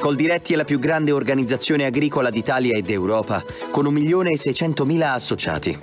Coldiretti è la più grande organizzazione agricola d'Italia e d'Europa, con 1.600.000 associati.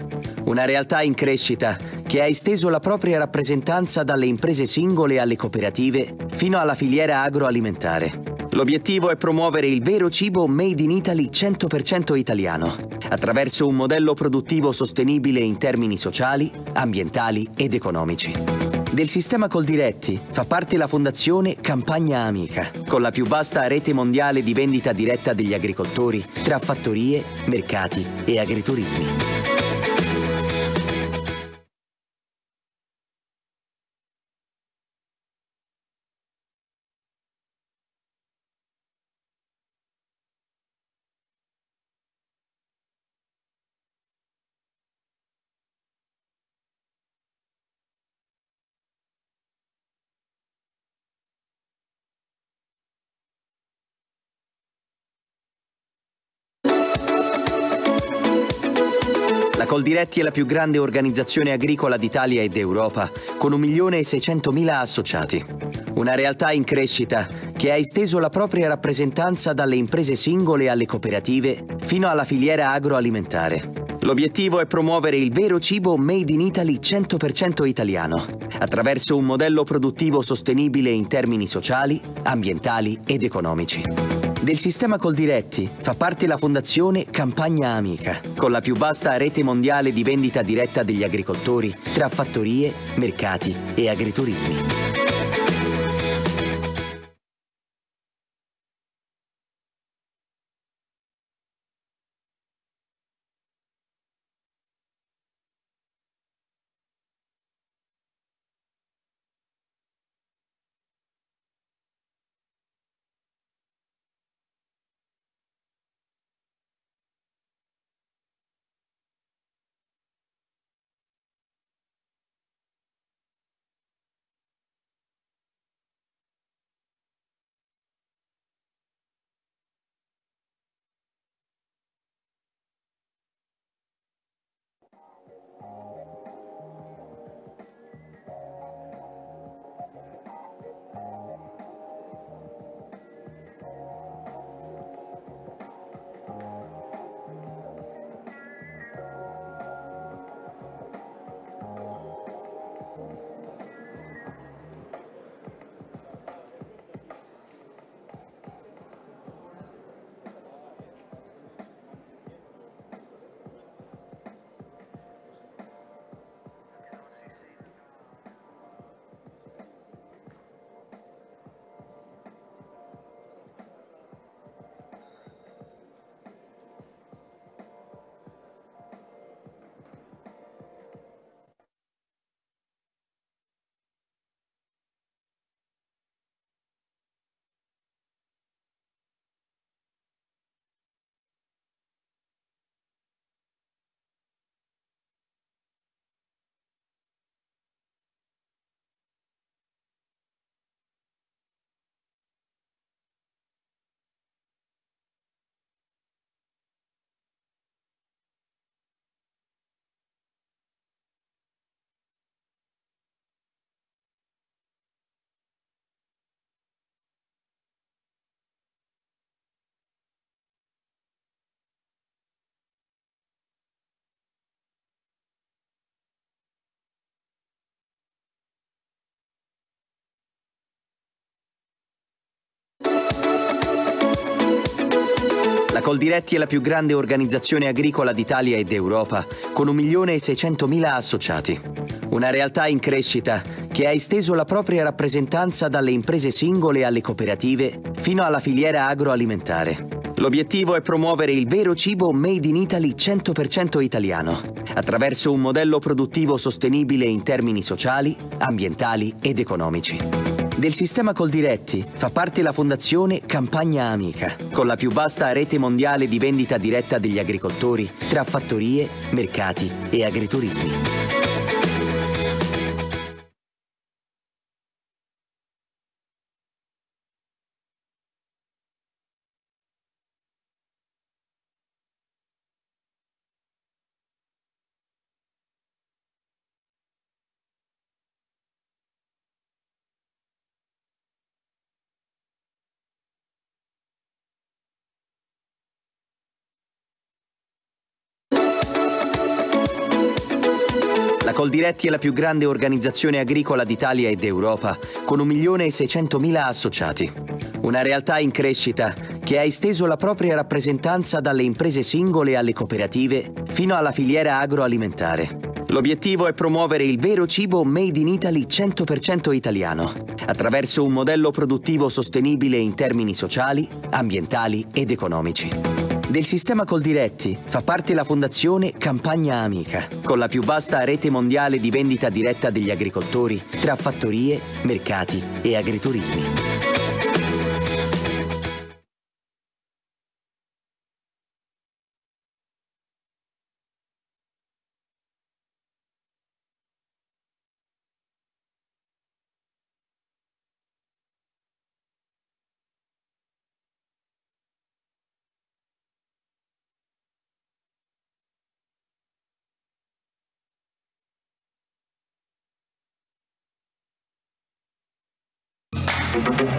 Una realtà in crescita che ha esteso la propria rappresentanza dalle imprese singole alle cooperative fino alla filiera agroalimentare. L'obiettivo è promuovere il vero cibo made in Italy 100% italiano, attraverso un modello produttivo sostenibile in termini sociali, ambientali ed economici. Del sistema Coldiretti fa parte la fondazione Campagna Amica, con la più vasta rete mondiale di vendita diretta degli agricoltori tra fattorie, mercati e agriturismi. Coldiretti è la più grande organizzazione agricola d'Italia e d'Europa, con 1.600.000 associati. Una realtà in crescita che ha esteso la propria rappresentanza dalle imprese singole alle cooperative fino alla filiera agroalimentare. L'obiettivo è promuovere il vero cibo made in Italy 100% italiano, attraverso un modello produttivo sostenibile in termini sociali, ambientali ed economici. Del sistema Coldiretti fa parte la fondazione Campagna Amica, con la più vasta rete mondiale di vendita diretta degli agricoltori tra fattorie, mercati e agriturismi. Coldiretti è la più grande organizzazione agricola d'Italia e d'Europa, con 1.600.000 associati. Una realtà in crescita che ha esteso la propria rappresentanza dalle imprese singole alle cooperative fino alla filiera agroalimentare. L'obiettivo è promuovere il vero cibo made in Italy 100% italiano, attraverso un modello produttivo sostenibile in termini sociali, ambientali ed economici. Del sistema Coldiretti fa parte la fondazione Campagna Amica, con la più vasta rete mondiale di vendita diretta degli agricoltori tra fattorie, mercati e agriturismi. Coldiretti è la più grande organizzazione agricola d'Italia e d'Europa, con 1.600.000 associati. Una realtà in crescita che ha esteso la propria rappresentanza dalle imprese singole alle cooperative fino alla filiera agroalimentare. L'obiettivo è promuovere il vero cibo made in Italy 100% italiano, attraverso un modello produttivo sostenibile in termini sociali, ambientali ed economici. Del sistema Coldiretti fa parte la fondazione Campagna Amica, con la più vasta rete mondiale di vendita diretta degli agricoltori tra fattorie, mercati e agriturismi. Thank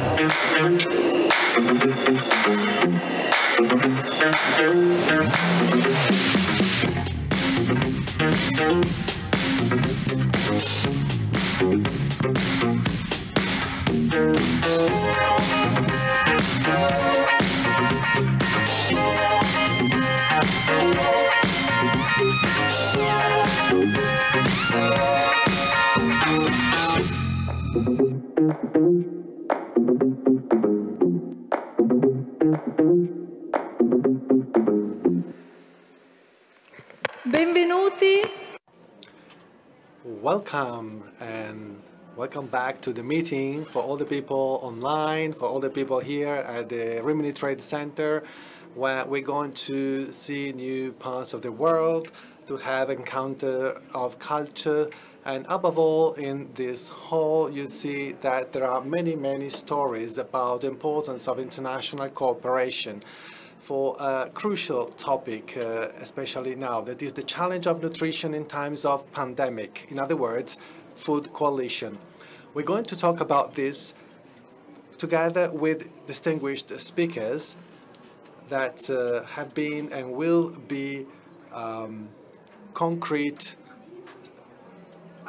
welcome and welcome back to the meeting for all the people online, for all the people here at the Rimini Trade Center, where we're going to see new parts of the world, to have encounter of culture, and above all, in this hall, you see that there are many, many stories about the importance of international cooperation for a crucial topic, uh, especially now, that is the challenge of nutrition in times of pandemic. In other words, food coalition. We're going to talk about this together with distinguished speakers that uh, have been and will be um, concrete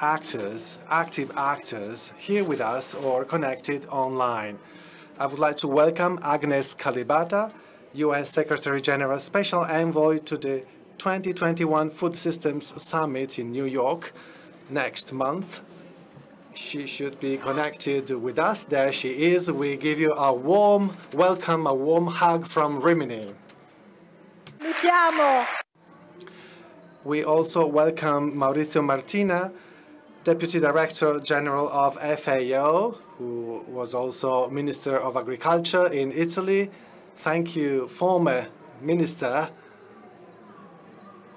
actors, active actors here with us or connected online. I would like to welcome Agnes Kalibata, UN Secretary General Special Envoy to the 2021 Food Systems Summit in New York next month. She should be connected with us. There she is. We give you a warm welcome, a warm hug from Rimini. We also welcome Maurizio Martina, Deputy Director General of FAO, who was also Minister of Agriculture in Italy, thank you, former minister,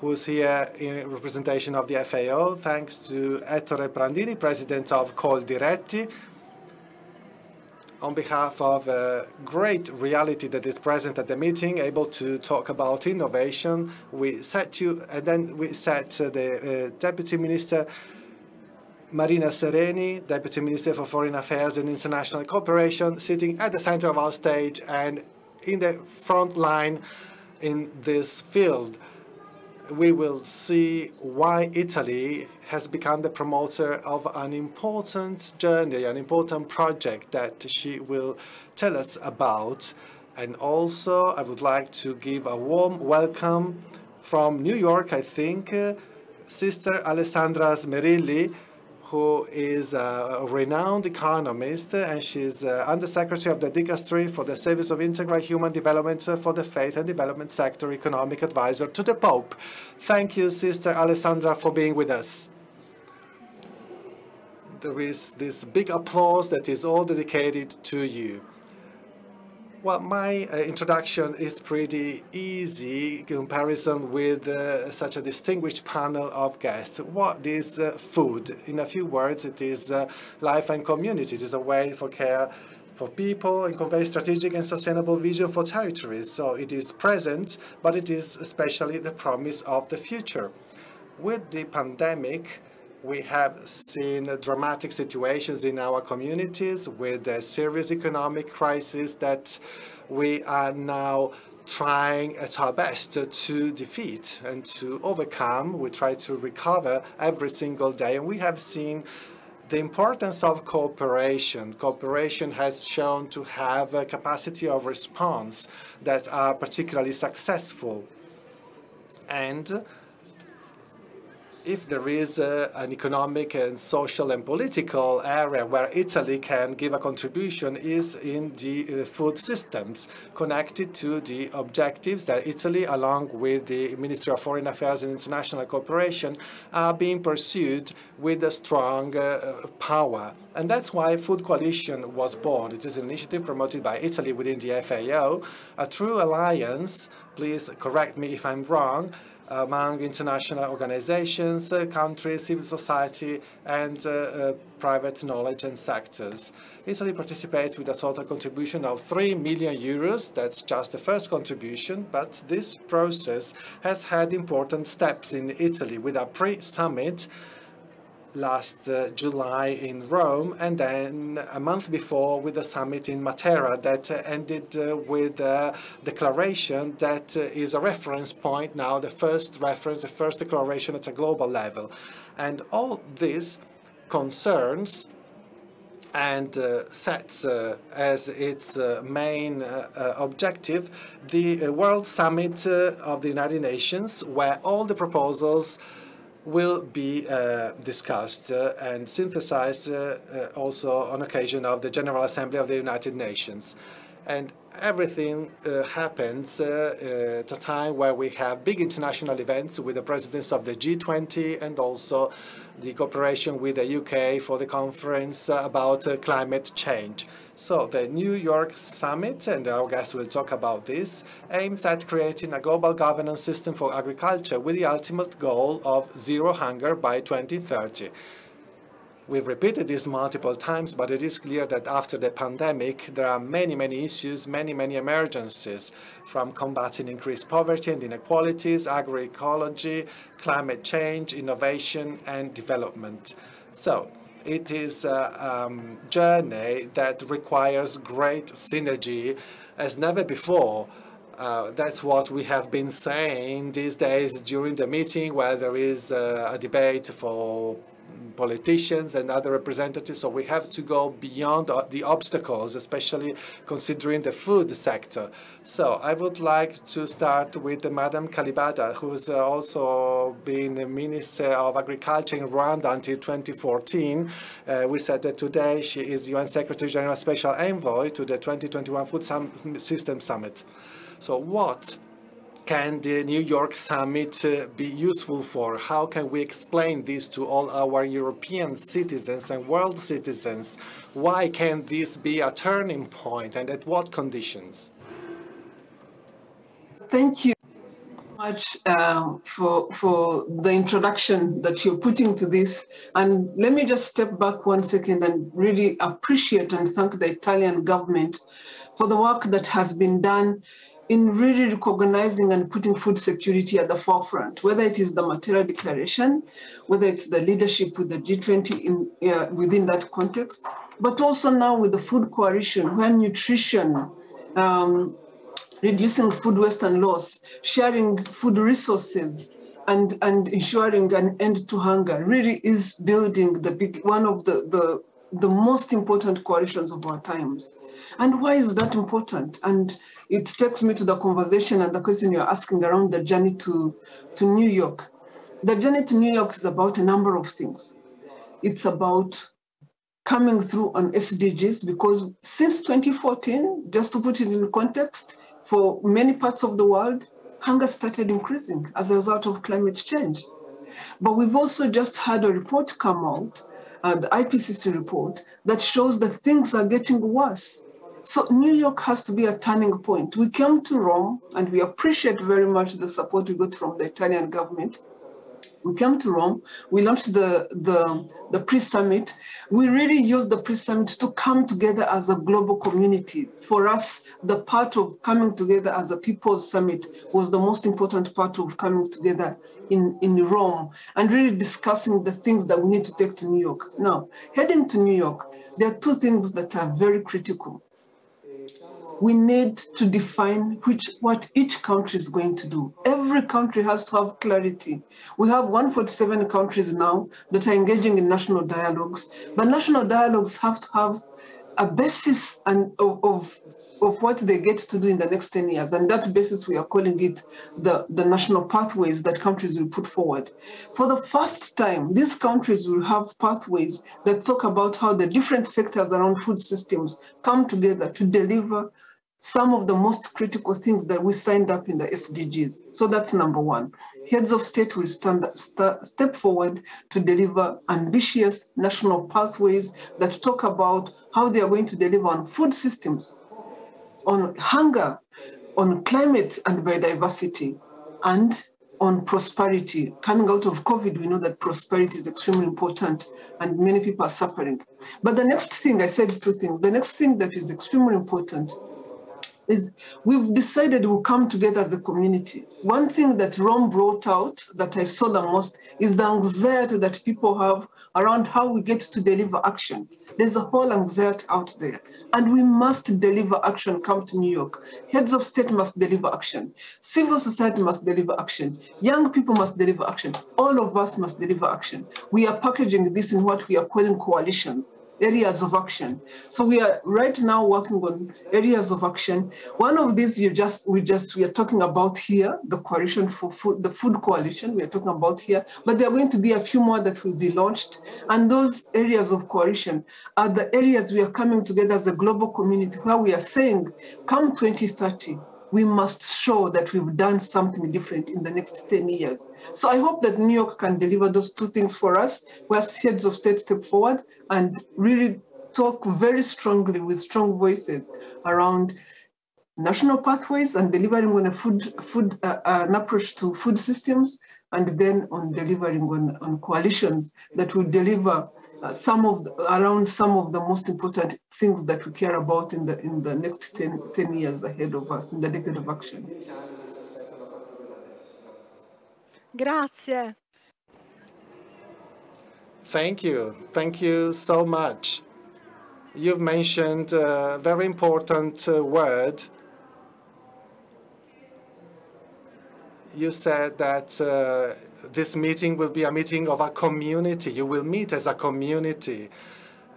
who's here in representation of the FAO. Thanks to Ettore Prandini, president of Coldiretti, on behalf of a great reality that is present at the meeting, able to talk about innovation. We set you, and then we set the uh, Deputy Minister Marina Sereni, Deputy Minister for Foreign Affairs and International Cooperation, sitting at the center of our stage and in the front line in this field. We will see why Italy has become the promoter of an important journey, an important project that she will tell us about. And also, I would like to give a warm welcome from New York, I think, uh, Sister Alessandra Smerilli, who is a renowned economist, and she's uh, Undersecretary of the Dicastery for the Service of Integral Human Development for the Faith and Development Sector Economic Advisor to the Pope. Thank you, Sister Alessandra, for being with us. There is this big applause that is all dedicated to you. Well, my uh, introduction is pretty easy in comparison with uh, such a distinguished panel of guests. What is uh, food? In a few words, it is uh, life and community. It is a way for care for people and convey strategic and sustainable vision for territories. So it is present, but it is especially the promise of the future. With the pandemic, we have seen dramatic situations in our communities with a serious economic crisis that we are now trying at our best to defeat and to overcome. We try to recover every single day, and we have seen the importance of cooperation. Cooperation has shown to have a capacity of response that are particularly successful. And if there is uh, an economic and social and political area where Italy can give a contribution is in the uh, food systems connected to the objectives that Italy, along with the Ministry of Foreign Affairs and International Cooperation, are being pursued with a strong uh, power. And that's why Food Coalition was born. It is an initiative promoted by Italy within the FAO, a true alliance, please correct me if I'm wrong, among international organizations, uh, countries, civil society, and uh, uh, private knowledge and sectors. Italy participates with a total contribution of 3 million euros. That's just the first contribution, but this process has had important steps in Italy with a pre-summit last uh, July in Rome, and then a month before with the summit in Matera that uh, ended uh, with a declaration that uh, is a reference point now, the first reference, the first declaration at a global level. And all this concerns and uh, sets uh, as its main objective the World Summit of the United Nations, where all the proposals will be uh, discussed uh, and synthesized uh, uh, also on occasion of the General Assembly of the United Nations. And everything uh, happens uh, at a time where we have big international events with the presidents of the G20 and also the cooperation with the UK for the conference about climate change. So the New York Summit, and our guests will talk about this, aims at creating a global governance system for agriculture with the ultimate goal of zero hunger by 2030. We've repeated this multiple times, but it is clear that after the pandemic, there are many, many issues, many, many emergencies, from combating increased poverty and inequalities, agroecology, climate change, innovation, and development. So it is a um, journey that requires great synergy as never before. Uh, that's what we have been saying these days during the meeting where there is uh, a debate for politicians and other representatives. So we have to go beyond the obstacles, especially considering the food sector. So I would like to start with Madam Kalibata, who's uh, also been the Minister of Agriculture in Rwanda until 2014. Uh, we said that today she is UN Secretary General Special Envoy to the 2021 Food Sum System Summit. So what can the New York summit uh, be useful for? How can we explain this to all our European citizens and world citizens? Why can this be a turning point and at what conditions? Thank you much uh, for for the introduction that you're putting to this. And let me just step back one second and really appreciate and thank the Italian government for the work that has been done in really recognizing and putting food security at the forefront, whether it is the Matera Declaration, whether it's the leadership with the G20 in, uh, within that context, but also now with the Food Coalition, where nutrition, um, reducing food waste and loss, sharing food resources, and, and ensuring an end to hunger really is building the big one of the, the, the most important coalitions of our times. And why is that important? And it takes me to the conversation and the question you're asking around the journey to, to New York. The journey to New York is about a number of things. It's about coming through on SDGs because since 2014, just to put it in context, for many parts of the world, hunger started increasing as a result of climate change. But we've also just had a report come out, uh, the IPCC report, that shows that things are getting worse. So New York has to be a turning point. We came to Rome and we appreciate very much the support we got from the Italian government. We came to Rome, we launched the, the, the pre-summit. We really used the pre-summit to come together as a global community. For us, the part of coming together as a people's summit was the most important part of coming together in, in Rome and really discussing the things that we need to take to New York. Now, heading to New York, there are two things that are very critical. We need to define which what each country is going to do. Every country has to have clarity. We have 147 countries now that are engaging in national dialogues, but national dialogues have to have a basis and of, of of what they get to do in the next 10 years. And that basis, we are calling it the, the national pathways that countries will put forward. For the first time, these countries will have pathways that talk about how the different sectors around food systems come together to deliver some of the most critical things that we signed up in the SDGs. So that's number one. Heads of state will stand, st step forward to deliver ambitious national pathways that talk about how they are going to deliver on food systems, on hunger, on climate and biodiversity, and on prosperity. Coming out of COVID, we know that prosperity is extremely important and many people are suffering. But the next thing, I said two things. The next thing that is extremely important is we've decided we'll come together as a community. One thing that Rome brought out that I saw the most is the anxiety that people have around how we get to deliver action. There's a whole anxiety out there, and we must deliver action. Come to New York. Heads of state must deliver action. Civil society must deliver action. Young people must deliver action. All of us must deliver action. We are packaging this in what we are calling coalitions areas of action. So we are right now working on areas of action. One of these you just we just we are talking about here, the coalition for food, the food coalition we are talking about here, but there are going to be a few more that will be launched. And those areas of coalition are the areas we are coming together as a global community where we are saying, come 2030, we must show that we've done something different in the next 10 years. So I hope that New York can deliver those two things for us, where heads of state step forward and really talk very strongly with strong voices around national pathways and delivering on a food, food uh, an approach to food systems, and then on delivering on, on coalitions that will deliver some of the, around some of the most important things that we care about in the in the next 10, 10 years ahead of us in the decade of action. Grazie. Thank you. Thank you so much. You've mentioned a very important uh, word. You said that uh, this meeting will be a meeting of a community. You will meet as a community.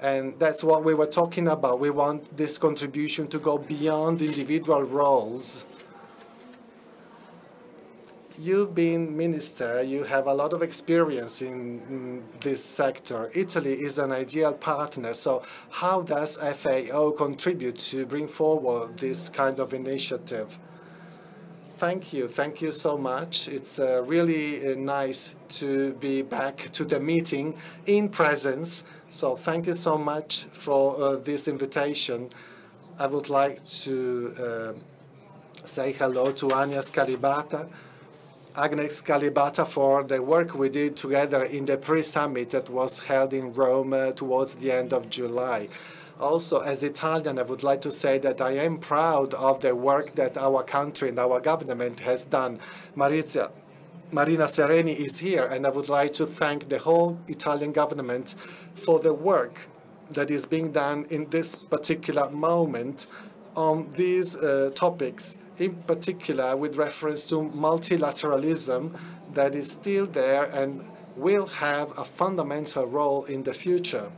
And that's what we were talking about. We want this contribution to go beyond individual roles. You've been minister, you have a lot of experience in, in, this sector. Italy is an ideal partner. So how does FAO contribute to bring forward this kind of initiative? Thank you. Thank you so much. It's uh, really uh, nice to be back to the meeting in presence. So thank you so much for uh, this invitation. I would like to uh, say hello to Anya Scalibata, Agnes Kalibata for the work we did together in the pre-summit that was held in Rome uh, towards the end of July. Also, as Italian, I would like to say that I am proud of the work that our country and our government has done. Marizia, Marina Sereni is here, and I would like to thank the whole Italian government for the work that is being done in this particular moment on these uh, topics, in particular with reference to multilateralism that is still there and will have a fundamental role in the future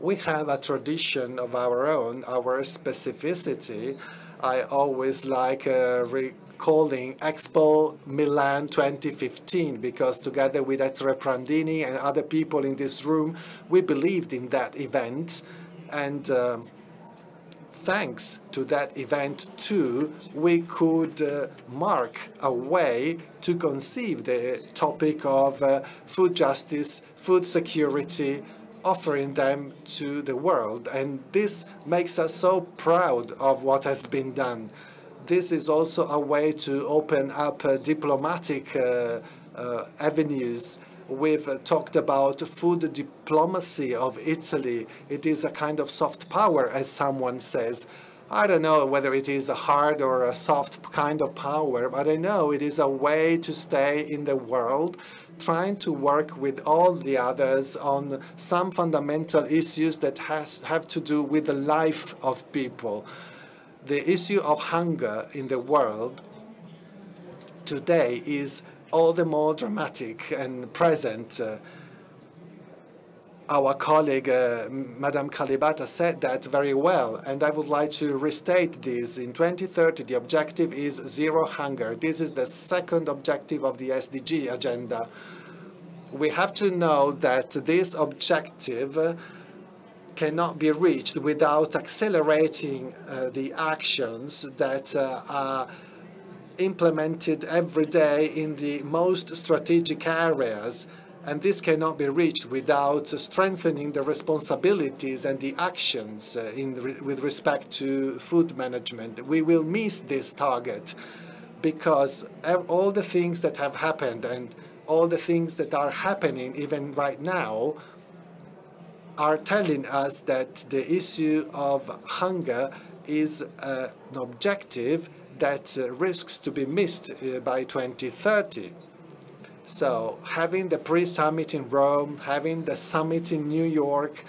we have a tradition of our own, our specificity. I always like uh, recalling Expo Milan 2015 because together with Ettore Prandini and other people in this room, we believed in that event. And uh, thanks to that event too, we could uh, mark a way to conceive the topic of uh, food justice, food security, offering them to the world. And this makes us so proud of what has been done. This is also a way to open up uh, diplomatic uh, uh, avenues. We've uh, talked about food diplomacy of Italy. It is a kind of soft power, as someone says. I don't know whether it is a hard or a soft kind of power, but I know it is a way to stay in the world, trying to work with all the others on some fundamental issues that has, have to do with the life of people. the issue of hunger in the world today is all the more dramatic and present. Uh, our colleague, uh, Madame Kalibata, said that very well, and I would like to restate this. In 2030, the objective is zero hunger. This is the second objective of the SDG agenda. We have to know that this objective cannot be reached without accelerating uh, the actions that uh, are implemented every day in the most strategic areas and this cannot be reached without strengthening the responsibilities and the actions uh, in, with respect to food management. We will miss this target because all the things that have happened and all the things that are happening even right now are telling us that the issue of hunger is uh, an objective that uh, risks to be missed uh, by 2030. So having the pre-summit in Rome, having the summit in New York,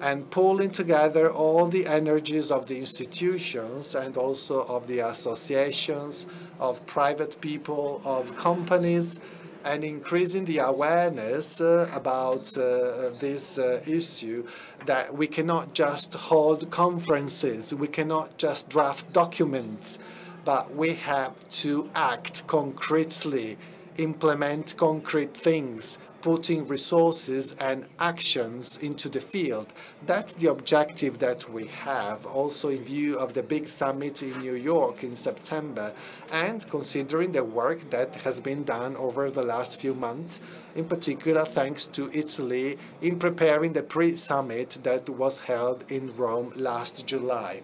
and pulling together all the energies of the institutions and also of the associations, of private people, of companies, and increasing the awareness uh, about uh, this uh, issue that we cannot just hold conferences, we cannot just draft documents, but we have to act concretely implement concrete things, putting resources and actions into the field. That's the objective that we have, also in view of the big summit in New York in September, and considering the work that has been done over the last few months, in particular thanks to Italy in preparing the pre-summit that was held in Rome last July.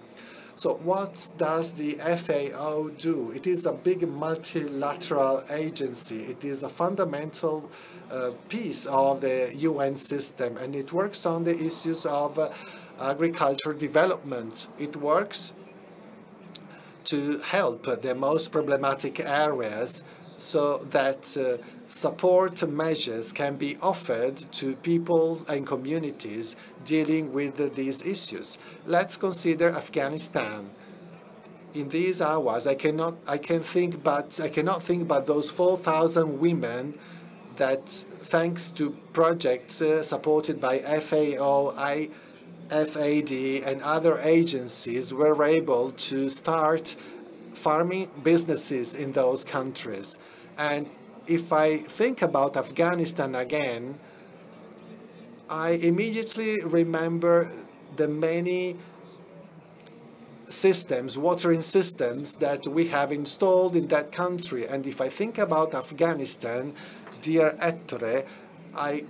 So what does the FAO do? It is a big multilateral agency. It is a fundamental uh, piece of the UN system, and it works on the issues of uh, agriculture development. It works to help the most problematic areas so that uh, support measures can be offered to people and communities dealing with these issues. Let's consider Afghanistan. In these hours, I cannot, I can think, but I cannot think about those 4,000 women that, thanks to projects uh, supported by FAO, I, FAD, and other agencies, were able to start farming businesses in those countries. And if I think about Afghanistan again, I immediately remember the many systems, watering systems that we have installed in that country. And if I think about Afghanistan, dear Ettore, I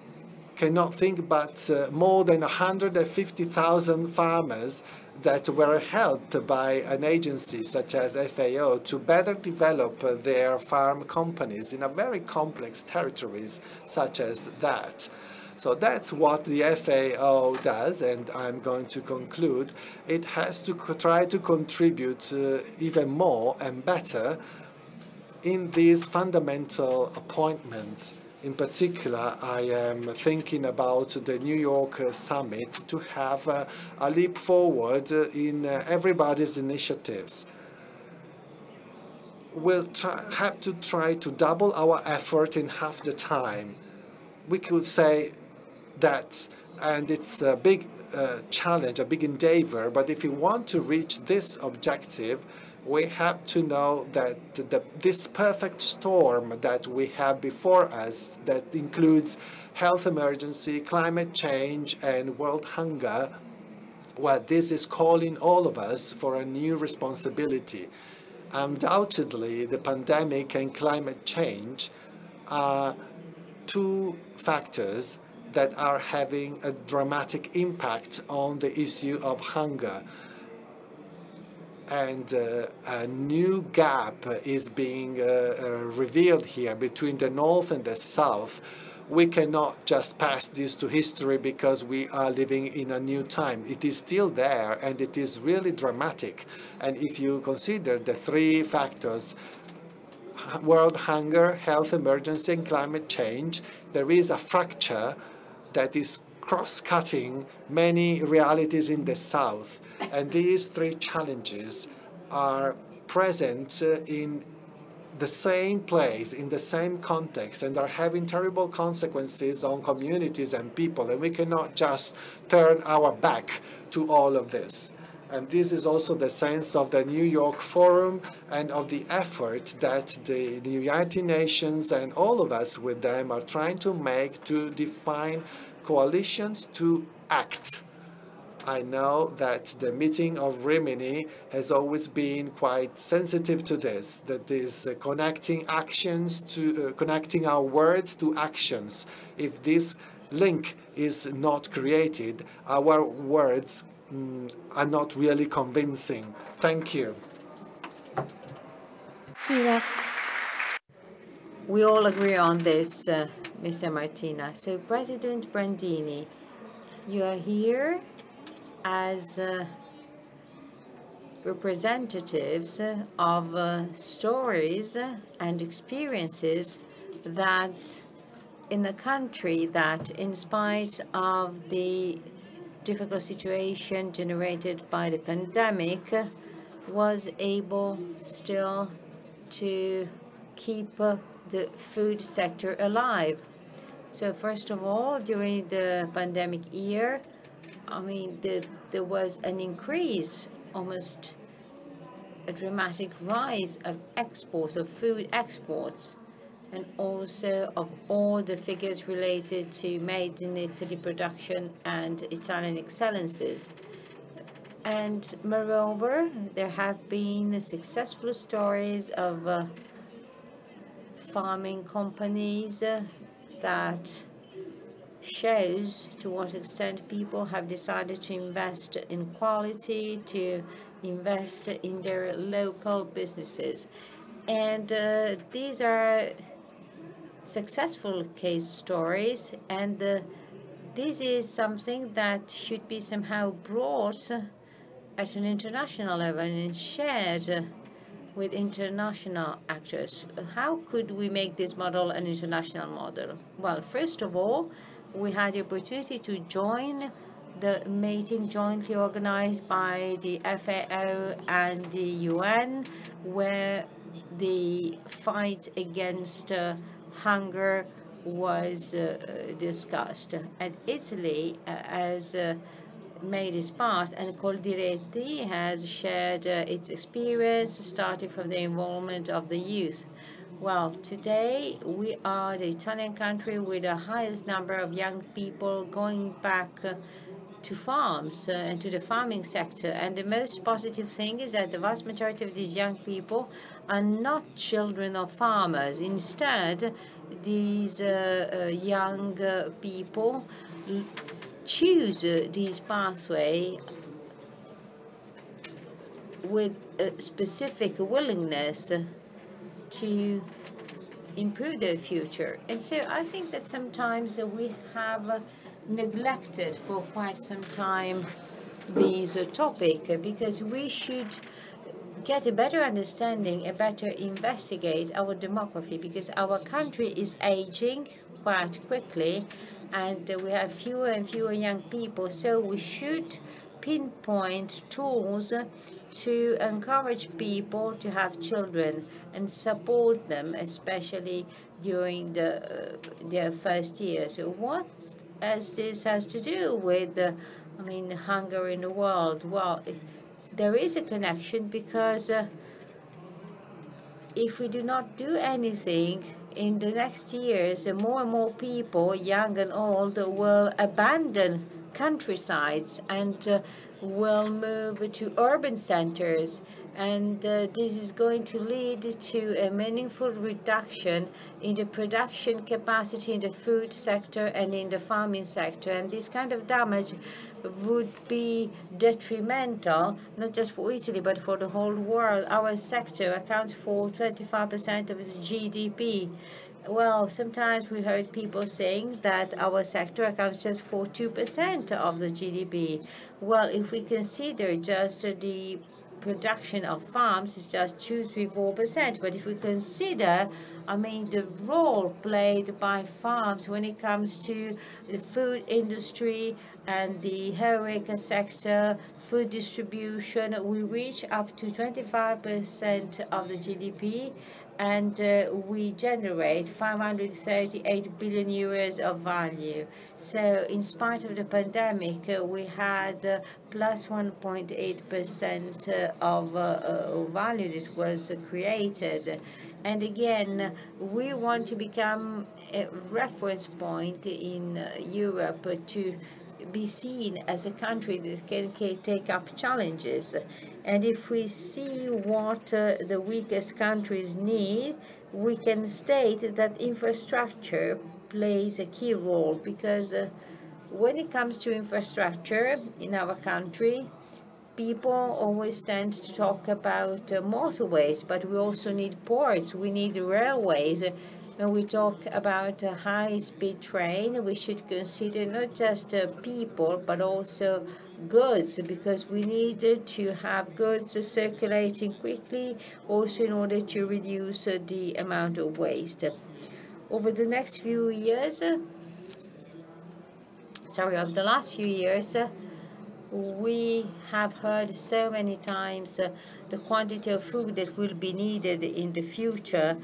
cannot think but uh, more than 150,000 farmers that were helped by an agency such as FAO to better develop uh, their farm companies in a very complex territories such as that. So that's what the FAO does, and I'm going to conclude. It has to try to contribute uh, even more and better in these fundamental appointments in particular, I am thinking about the New York summit to have uh, a leap forward in uh, everybody's initiatives. We'll try, have to try to double our effort in half the time. We could say that, and it's a big uh, challenge, a big endeavor, but if we want to reach this objective, we have to know that the, this perfect storm that we have before us, that includes health emergency, climate change, and world hunger, well, this is calling all of us for a new responsibility. Undoubtedly, the pandemic and climate change are two factors that are having a dramatic impact on the issue of hunger and uh, a new gap is being uh, uh, revealed here between the North and the South. We cannot just pass this to history because we are living in a new time. It is still there and it is really dramatic. And if you consider the three factors, world hunger, health emergency, and climate change, there is a fracture that is cross-cutting many realities in the South. And these three challenges are present uh, in the same place, in the same context, and are having terrible consequences on communities and people, and we cannot just turn our back to all of this. And this is also the sense of the New York Forum and of the effort that the, the United Nations and all of us with them are trying to make to define coalitions to act. I know that the meeting of Rimini has always been quite sensitive to this, that is uh, connecting actions to, uh, connecting our words to actions. If this link is not created, our words mm, are not really convincing. Thank you. We all agree on this, uh, Mr. Martina. So President Prandini, you are here as uh, representatives of uh, stories and experiences that in the country that in spite of the difficult situation generated by the pandemic was able still to keep the food sector alive. So first of all, during the pandemic year, I mean, the, there was an increase, almost a dramatic rise of exports, of food exports, and also of all the figures related to made in Italy production and Italian excellences. And moreover, there have been successful stories of uh, farming companies that shows to what extent people have decided to invest in quality, to invest in their local businesses. And uh, these are successful case stories, and uh, this is something that should be somehow brought at an international level and shared with international actors. How could we make this model an international model? Well, first of all, we had the opportunity to join the meeting jointly organized by the FAO and the UN, where the fight against uh, hunger was uh, discussed. And Italy, uh, as uh, made its part, and Coldiretti has shared uh, its experience, starting from the involvement of the youth. Well, today we are the Italian country with the highest number of young people going back uh, to farms uh, and to the farming sector. And the most positive thing is that the vast majority of these young people are not children of farmers. Instead, these uh, uh, young uh, people choose uh, this pathway with a specific willingness to improve their future. And so I think that sometimes we have neglected for quite some time this topic because we should get a better understanding, a better investigate our demography because our country is aging quite quickly and we have fewer and fewer young people. So we should pinpoint tools to encourage people to have children and support them, especially during the, uh, their first years. What as this has to do with, uh, I mean, hunger in the world? Well, there is a connection because uh, if we do not do anything in the next years, more and more people, young and old, will abandon countrysides and uh, will move to urban centers. And uh, this is going to lead to a meaningful reduction in the production capacity in the food sector and in the farming sector. And this kind of damage would be detrimental, not just for Italy, but for the whole world. Our sector accounts for 25% of its GDP. Well, sometimes we heard people saying that our sector accounts just for 2% of the GDP. Well, if we consider just the production of farms is just 2, 3, 4%. But if we consider, I mean, the role played by farms when it comes to the food industry and the HoReCa sector, food distribution, we reach up to 25% of the GDP and uh, we generate 538 billion euros of value. So in spite of the pandemic, uh, we had uh, plus 1.8% uh, of uh, uh, value that was created. And again, we want to become a reference point in Europe to be seen as a country that can, can take up challenges. And if we see what uh, the weakest countries need, we can state that infrastructure plays a key role because uh, when it comes to infrastructure in our country, people always tend to talk about uh, motorways, but we also need ports, we need railways. When we talk about a high-speed train, we should consider not just uh, people, but also goods, because we needed to have goods circulating quickly, also in order to reduce uh, the amount of waste. Over the next few years, sorry, over the last few years, we have heard so many times uh, the quantity of food that will be needed in the future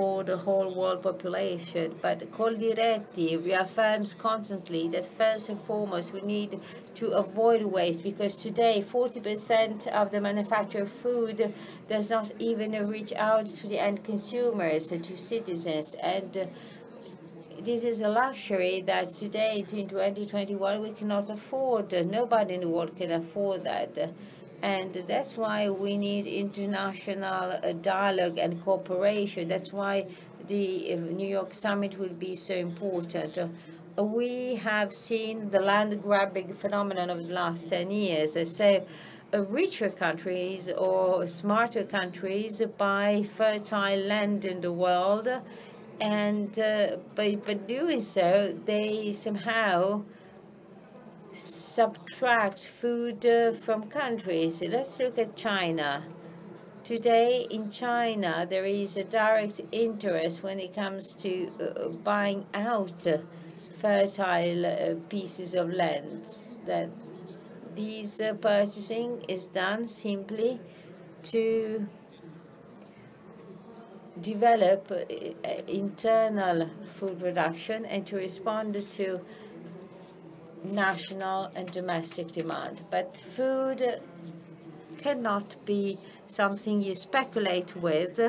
for the whole world population. But Coldiretti reaffirms constantly that first and foremost we need to avoid waste because today 40% of the manufactured food does not even reach out to the end consumers, and to citizens. and this is a luxury that today in 2021 we cannot afford. Nobody in the world can afford that. And that's why we need international uh, dialogue and cooperation. That's why the uh, New York summit will be so important. We have seen the land grabbing phenomenon of the last 10 years. So uh, richer countries or smarter countries buy fertile land in the world and uh, by, by doing so, they somehow subtract food uh, from countries. Let's look at China. Today in China, there is a direct interest when it comes to uh, buying out fertile uh, pieces of land. That these uh, purchasing is done simply to develop uh, internal food production and to respond to national and domestic demand. But food cannot be something you speculate with.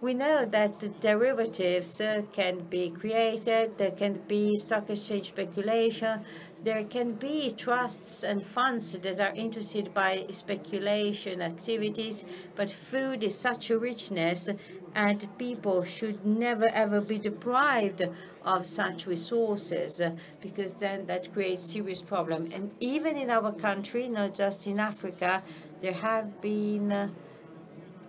We know that derivatives uh, can be created, there can be stock exchange speculation, there can be trusts and funds that are interested by speculation activities, but food is such a richness and people should never ever be deprived of such resources because then that creates serious problem. And even in our country, not just in Africa, there have been uh,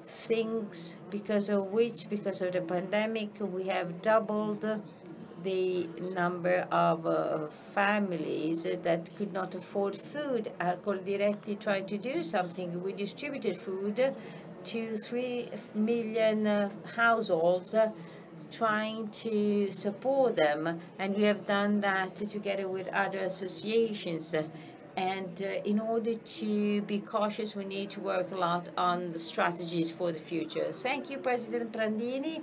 things because of which, because of the pandemic, we have doubled the number of uh, families that could not afford food. Uh, Coldiretti tried to do something. We distributed food to 3 million uh, households uh, trying to support them. And we have done that together with other associations. And uh, in order to be cautious, we need to work a lot on the strategies for the future. Thank you, President Prandini.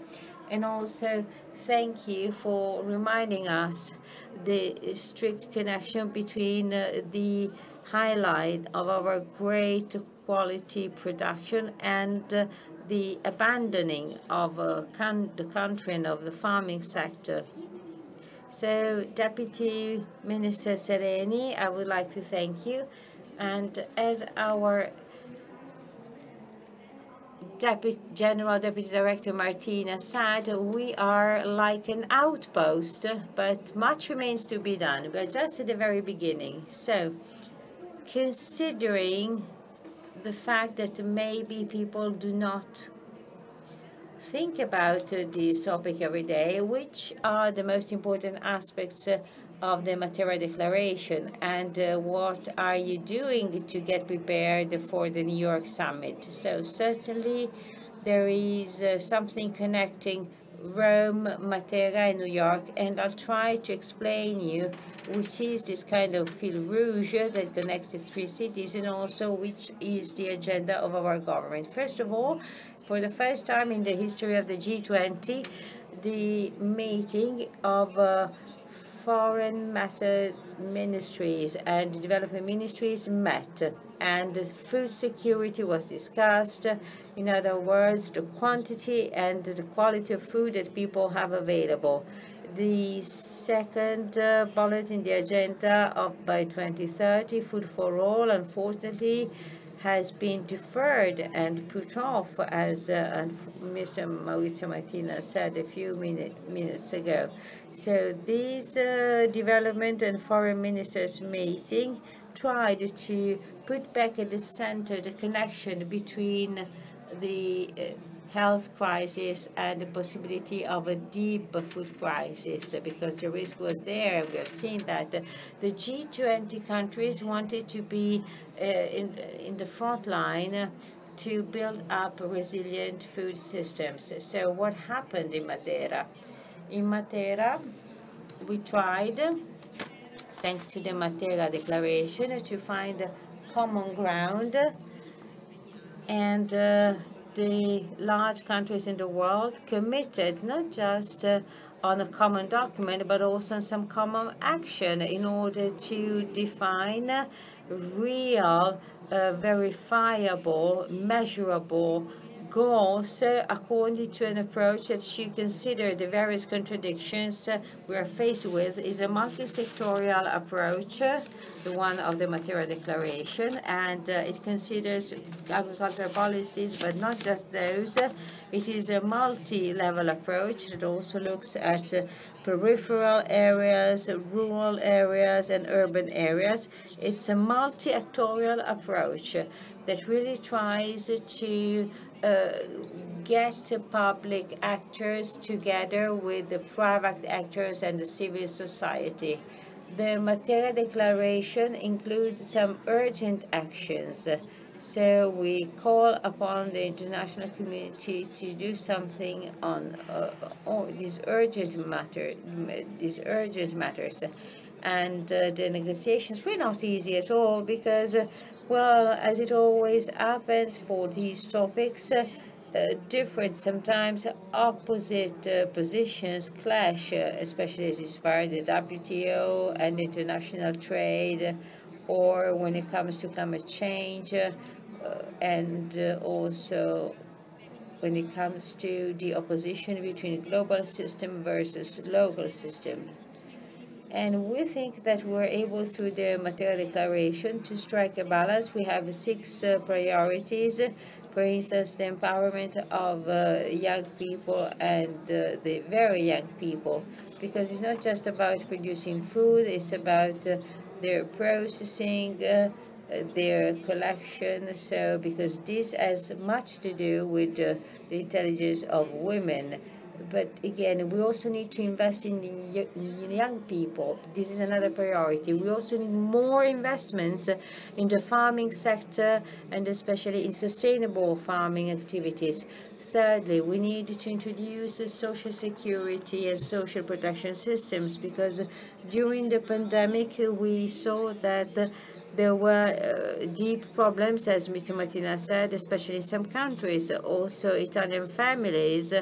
And also thank you for reminding us the strict connection between uh, the highlight of our great quality production and uh, the abandoning of uh, the country and of the farming sector. So, Deputy Minister Sereni, I would like to thank you. And as our Deputy General Deputy Director Martina said, we are like an outpost, but much remains to be done. We're just at the very beginning. So, considering the fact that maybe people do not think about uh, this topic every day, which are the most important aspects uh, of the Matera Declaration and uh, what are you doing to get prepared for the New York summit? So certainly there is uh, something connecting Rome, Matera, and New York, and I'll try to explain you which is this kind of fil rouge that connects the three cities and also which is the agenda of our government. First of all, for the first time in the history of the G20, the meeting of uh, foreign matter ministries and development ministries met and food security was discussed. In other words, the quantity and the quality of food that people have available. The second uh, bullet in the agenda of by 2030, food for all, unfortunately, has been deferred and put off, as uh, Mr. Maurizio Martina said a few minute, minutes ago. So this uh, development and foreign ministers meeting tried to put back at the center the connection between the uh, health crisis and the possibility of a deep food crisis because the risk was there. We have seen that the G20 countries wanted to be uh, in, in the front line to build up resilient food systems. So what happened in Matera? In Matera, we tried, thanks to the Matera Declaration, to find common ground and uh, the large countries in the world committed not just uh, on a common document, but also on some common action in order to define real, uh, verifiable, measurable goals according to an approach that should consider the various contradictions we are faced with is a multi-sectorial approach, the one of the Matera Declaration, and uh, it considers agricultural policies, but not just those. It is a multi-level approach that also looks at peripheral areas, rural areas, and urban areas. It's a multi-actorial approach that really tries to get public actors together with the private actors and the civil society. The Matera Declaration includes some urgent actions. So we call upon the international community to do something on uh, these urgent matter, these urgent matters. And uh, the negotiations were not easy at all because uh, well, as it always happens for these topics, uh, uh, different, sometimes opposite uh, positions clash, uh, especially as it's far the WTO and international trade, or when it comes to climate change, uh, and uh, also when it comes to the opposition between global system versus local system. And we think that we're able, through the Matera Declaration, to strike a balance. We have six uh, priorities. For instance, the empowerment of uh, young people and uh, the very young people, because it's not just about producing food, it's about uh, their processing, uh, their collection. So, because this has much to do with the intelligence of women but again, we also need to invest in, in young people. This is another priority. We also need more investments in the farming sector and especially in sustainable farming activities. Thirdly, we need to introduce social security and social protection systems because during the pandemic, we saw that there were uh, deep problems, as Mr. Martina said, especially in some countries. Also, Italian families,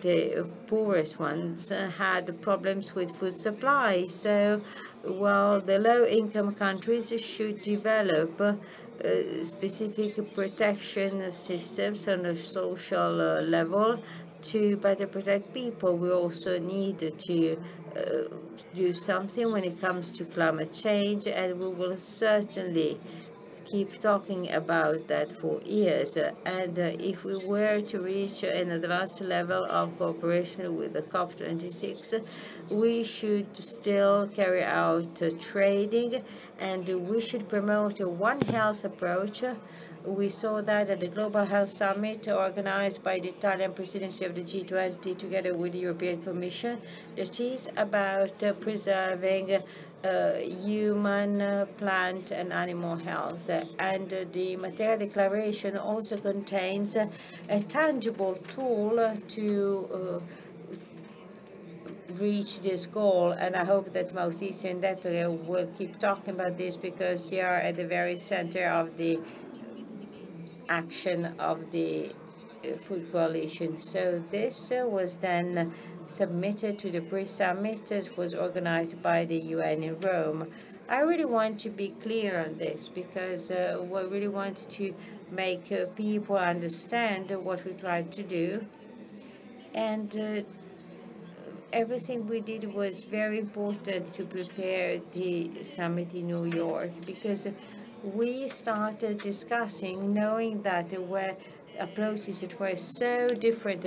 the poorest ones, had problems with food supply. So, well, the low-income countries should develop uh, specific protection systems on a social uh, level to better protect people. We also need to uh, do something when it comes to climate change, and we will certainly keep talking about that for years. And if we were to reach an advanced level of cooperation with the COP26, we should still carry out trading and we should promote a One Health approach we saw that at the Global Health Summit organized by the Italian presidency of the G20 together with the European Commission that is about preserving uh, human, uh, plant, and animal health. and the Matera Declaration also contains a tangible tool to reach this goal. And I hope that Maurizio and Ettore will keep talking about this because they are at the very center of the action of the Food Coalition. So this uh, was then submitted to the pre-summit that was organized by the UN in Rome. I really want to be clear on this because uh, we really want to make uh, people understand what we tried to do. And uh, everything we did was very important to prepare the summit in New York because we started discussing knowing that there were approaches that were so different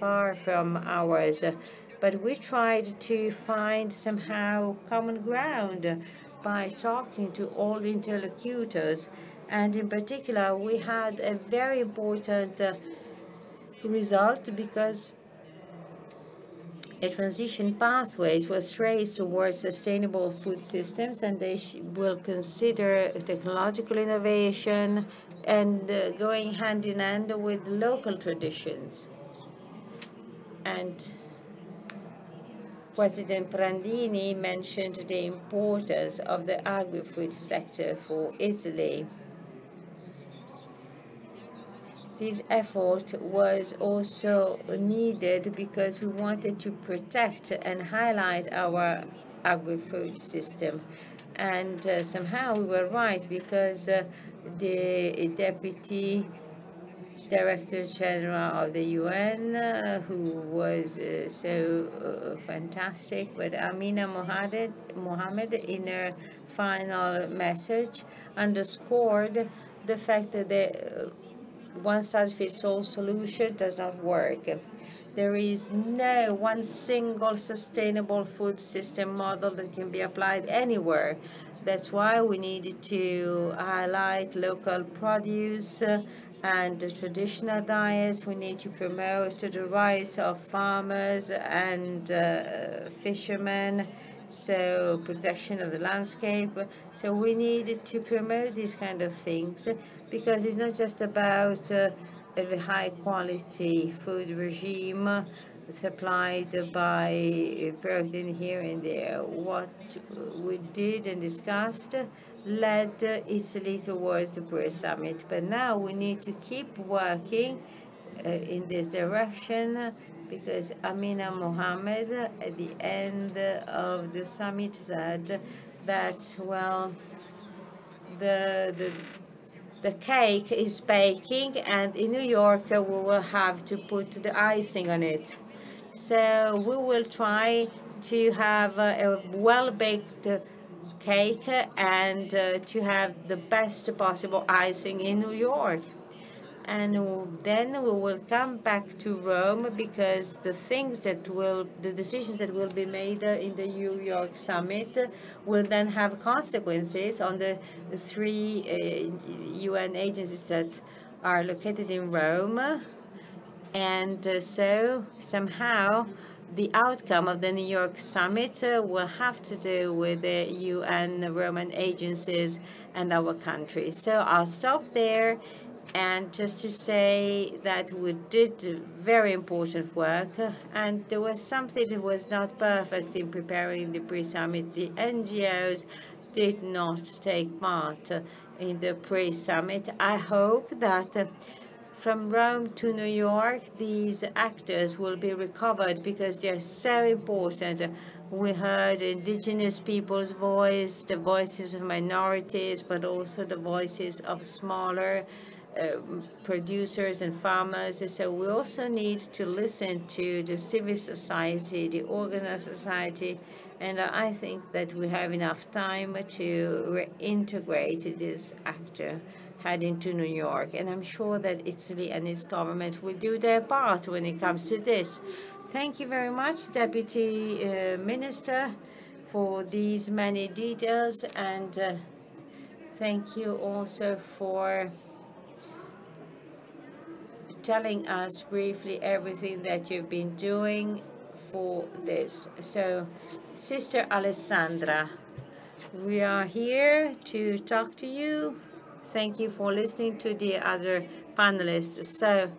far from ours. But we tried to find somehow common ground by talking to all interlocutors. And in particular, we had a very important uh, result because a transition pathways was traced towards sustainable food systems and they will consider technological innovation and uh, going hand in hand with local traditions. And President Prandini mentioned the importance of the agri-food sector for Italy. This effort was also needed because we wanted to protect and highlight our agri-food system. And uh, somehow we were right because uh, the deputy Director General of the UN, uh, who was uh, so uh, fantastic, but Amina Mohamed, Mohammed, in her final message, underscored the fact that the uh, one-size-fits-all solution does not work. There is no one single sustainable food system model that can be applied anywhere. That's why we need to highlight local produce uh, and the traditional diets. We need to promote the rights of farmers and uh, fishermen, so protection of the landscape. So we need to promote these kind of things because it's not just about uh, a high quality food regime supplied by protein here and there. What we did and discussed led Italy towards the Paris summit. But now we need to keep working uh, in this direction because Amina Mohammed at the end of the summit said that, well, the, the the cake is baking and in New York uh, we will have to put the icing on it. So we will try to have a well-baked cake and uh, to have the best possible icing in New York. And then we will come back to Rome because the things that will, the decisions that will be made in the New York summit will then have consequences on the three uh, UN agencies that are located in Rome and uh, so somehow the outcome of the New York summit uh, will have to do with the UN the Roman agencies and our country. So I'll stop there and just to say that we did very important work and there was something that was not perfect in preparing the pre-summit. The NGOs did not take part in the pre-summit. I hope that from Rome to New York, these actors will be recovered because they're so important. We heard indigenous people's voice, the voices of minorities, but also the voices of smaller uh, producers and farmers. So we also need to listen to the civil society, the organized society, and I think that we have enough time to reintegrate this actor heading to New York. And I'm sure that Italy and its government will do their part when it comes to this. Thank you very much, Deputy uh, Minister, for these many details. And uh, thank you also for telling us briefly everything that you've been doing for this. So, Sister Alessandra, we are here to talk to you. Thank you for listening to the other panelists. So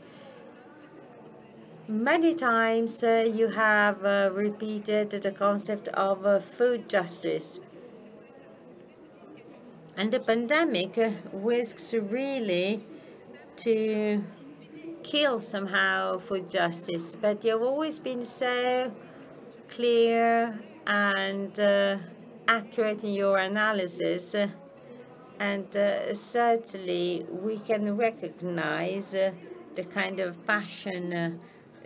many times uh, you have uh, repeated the concept of uh, food justice. And the pandemic risks really to kill somehow food justice, but you've always been so clear and uh, accurate in your analysis. And uh, certainly we can recognize uh, the kind of passion uh,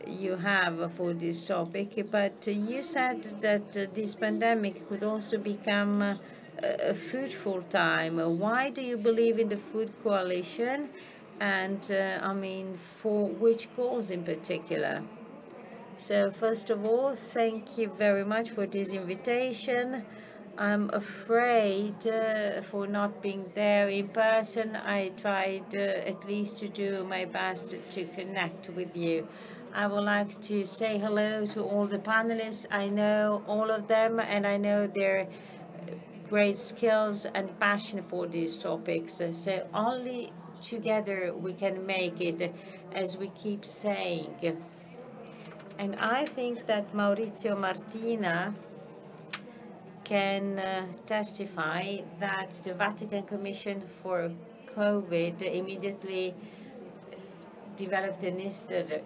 you have for this topic. But you said that uh, this pandemic could also become uh, a fruitful time. Why do you believe in the Food Coalition? And I mean, for which cause in particular? So first of all, thank you very much for this invitation. I'm afraid uh, for not being there in person. I tried uh, at least to do my best to connect with you. I would like to say hello to all the panelists. I know all of them and I know their great skills and passion for these topics. So only together we can make it, as we keep saying. And I think that Maurizio Martina can uh, testify that the Vatican Commission for COVID immediately developed an,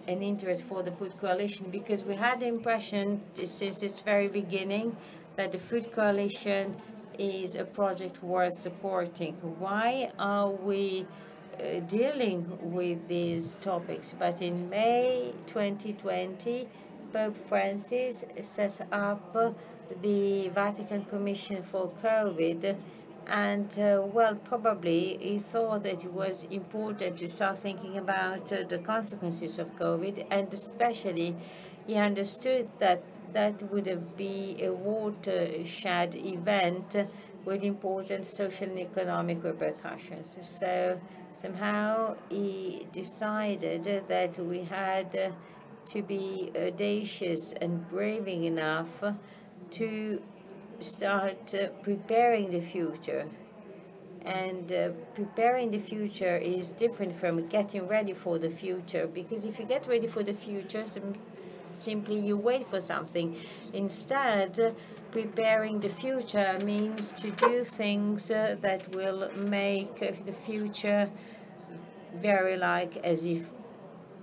an interest for the Food Coalition because we had the impression since its very beginning that the Food Coalition is a project worth supporting. Why are we uh, dealing with these topics. But in May 2020, Pope Francis set up the Vatican Commission for COVID and uh, well probably he thought that it was important to start thinking about uh, the consequences of COVID and especially he understood that that would be a watershed event with important social and economic repercussions. So somehow he decided that we had to be audacious and braving enough to start uh, preparing the future. And uh, preparing the future is different from getting ready for the future because if you get ready for the future, simply you wait for something. Instead, preparing the future means to do things uh, that will make the future very like as if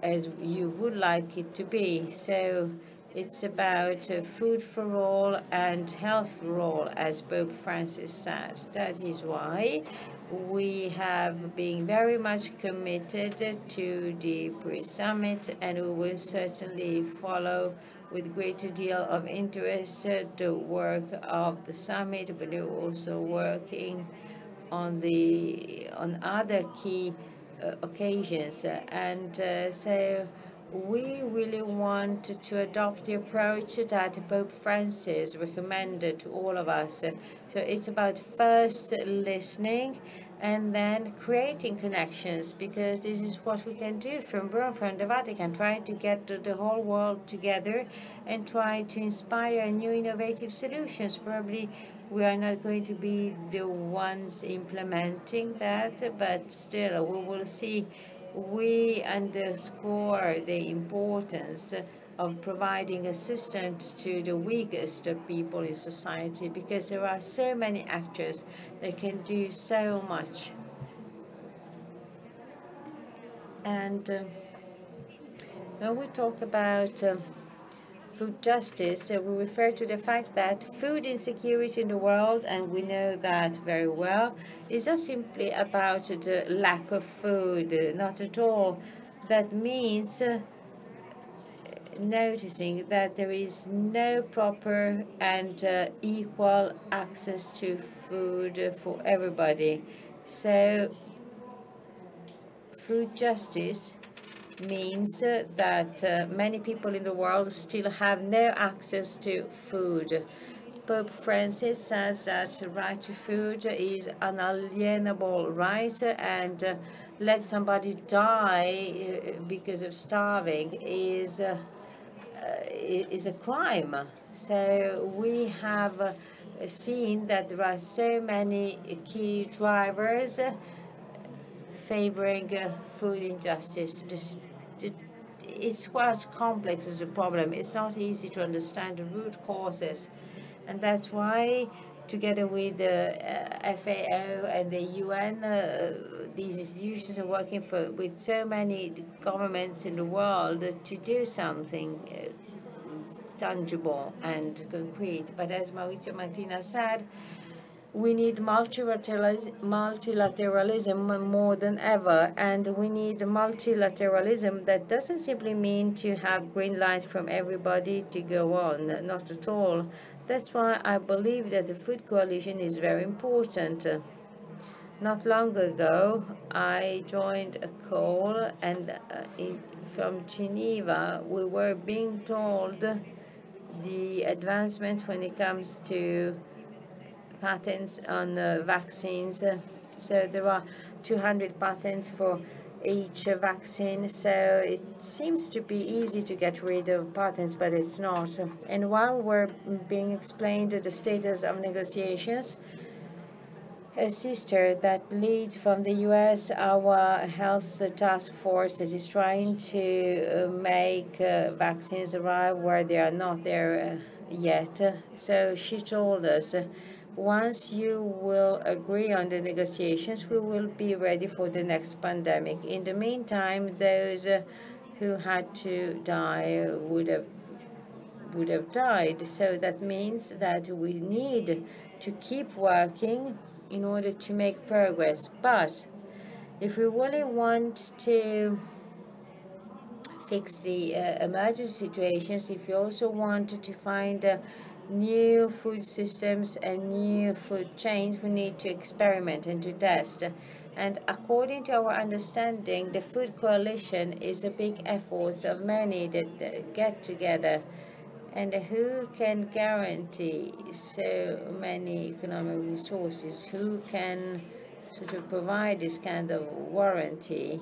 as you would like it to be. So it's about uh, food for all and health for all, as Pope Francis said. That is why we have been very much committed to the pre-summit and we will certainly follow with greater deal of interest the work of the summit, but we're also working on the on other key uh, occasions. And uh, so we really want to adopt the approach that Pope Francis recommended to all of us. So it's about first listening and then creating connections because this is what we can do from Rome, from the Vatican, trying to get the whole world together and try to inspire new innovative solutions. Probably we are not going to be the ones implementing that, but still we will see we underscore the importance of providing assistance to the weakest people in society because there are so many actors that can do so much. And uh, when we talk about uh, food justice, we refer to the fact that food insecurity in the world, and we know that very well, is not simply about the lack of food, not at all. That means uh, noticing that there is no proper and uh, equal access to food for everybody. So food justice means that uh, many people in the world still have no access to food. Pope Francis says that the right to food is an unalienable right and uh, let somebody die uh, because of starving is is a crime. So we have seen that there are so many key drivers favoring food injustice. This, it's quite complex as a problem. It's not easy to understand the root causes. And that's why together with the uh, FAO and the UN, uh, these institutions are working for with so many governments in the world to do something uh, tangible and concrete. But as Maurizio Martina said, we need multilateralism more than ever, and we need multilateralism that doesn't simply mean to have green lights from everybody to go on, not at all. That's why I believe that the Food Coalition is very important. Not long ago, I joined a call, and uh, in, from Geneva, we were being told the advancements when it comes to patents on uh, vaccines. So there are 200 patents for each vaccine. So it seems to be easy to get rid of patents, but it's not. And while we're being explained the status of negotiations, a sister that leads from the US our health task force that is trying to uh, make uh, vaccines arrive where they are not there uh, yet. So she told us once you will agree on the negotiations, we will be ready for the next pandemic. In the meantime, those uh, who had to die would have would have died. So that means that we need to keep working in order to make progress. But if we really want to fix the uh, emergency situations, if you also want to find uh, new food systems and new food chains, we need to experiment and to test. And according to our understanding, the Food Coalition is a big effort of many that, get together. And who can guarantee so many economic resources? Who can sort of provide this kind of warranty?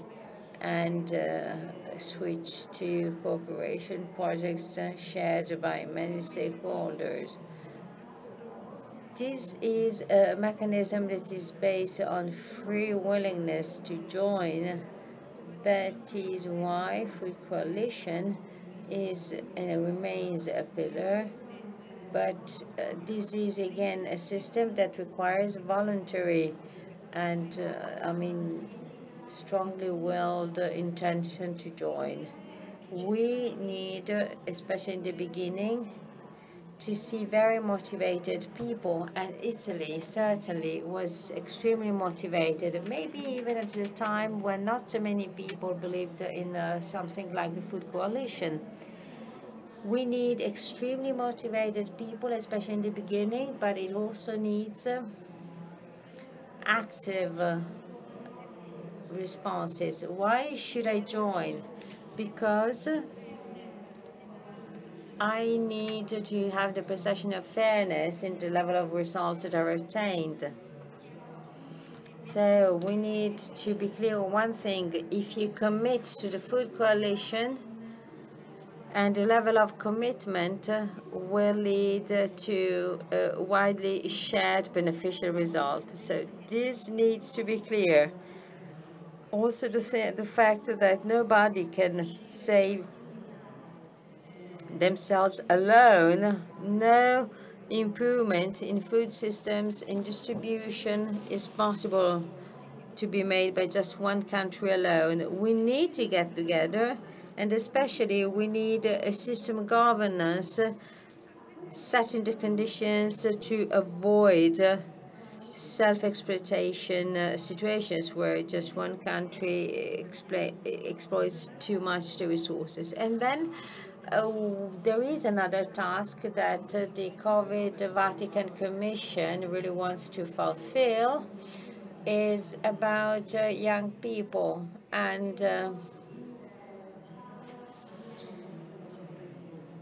And uh, switch to cooperation projects shared by many stakeholders. This is a mechanism that is based on free willingness to join. That is why Food Coalition is and uh, remains a pillar but uh, this is again a system that requires voluntary and uh, I mean strongly willed intention to join. We need, especially in the beginning, to see very motivated people, and Italy certainly was extremely motivated, maybe even at a time when not so many people believed in uh, something like the Food Coalition. We need extremely motivated people, especially in the beginning, but it also needs uh, active uh, responses. Why should I join? Because I need to have the perception of fairness in the level of results that are obtained. So we need to be clear on one thing. If you commit to the food coalition, and the level of commitment will lead to a widely shared beneficial result. So this needs to be clear also the, th the fact that nobody can save themselves alone. No improvement in food systems in distribution is possible to be made by just one country alone. We need to get together, and especially we need a system governance setting the conditions to avoid self-exploitation uh, situations where just one country exploits too much the resources. And then uh, there is another task that uh, the COVID Vatican Commission really wants to fulfill is about uh, young people and uh,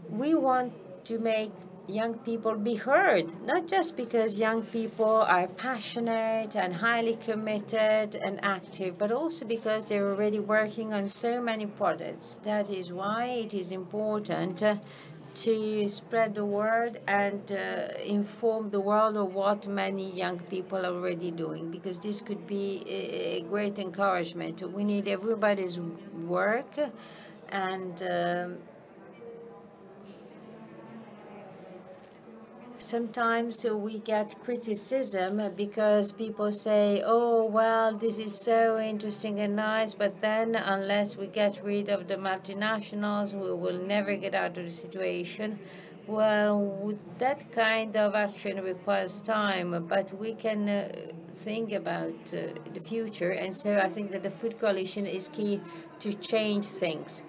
we want to make young people be heard, not just because young people are passionate and highly committed and active, but also because they're already working on so many projects. That is why it is important to spread the word and uh, inform the world of what many young people are already doing because this could be a, a great encouragement. We need everybody's work and um, sometimes we get criticism because people say, oh, well, this is so interesting and nice, but then unless we get rid of the multinationals, we will never get out of the situation. Well, that kind of action requires time, but we can uh, think about uh, the future. And so I think that the Food Coalition is key to change things.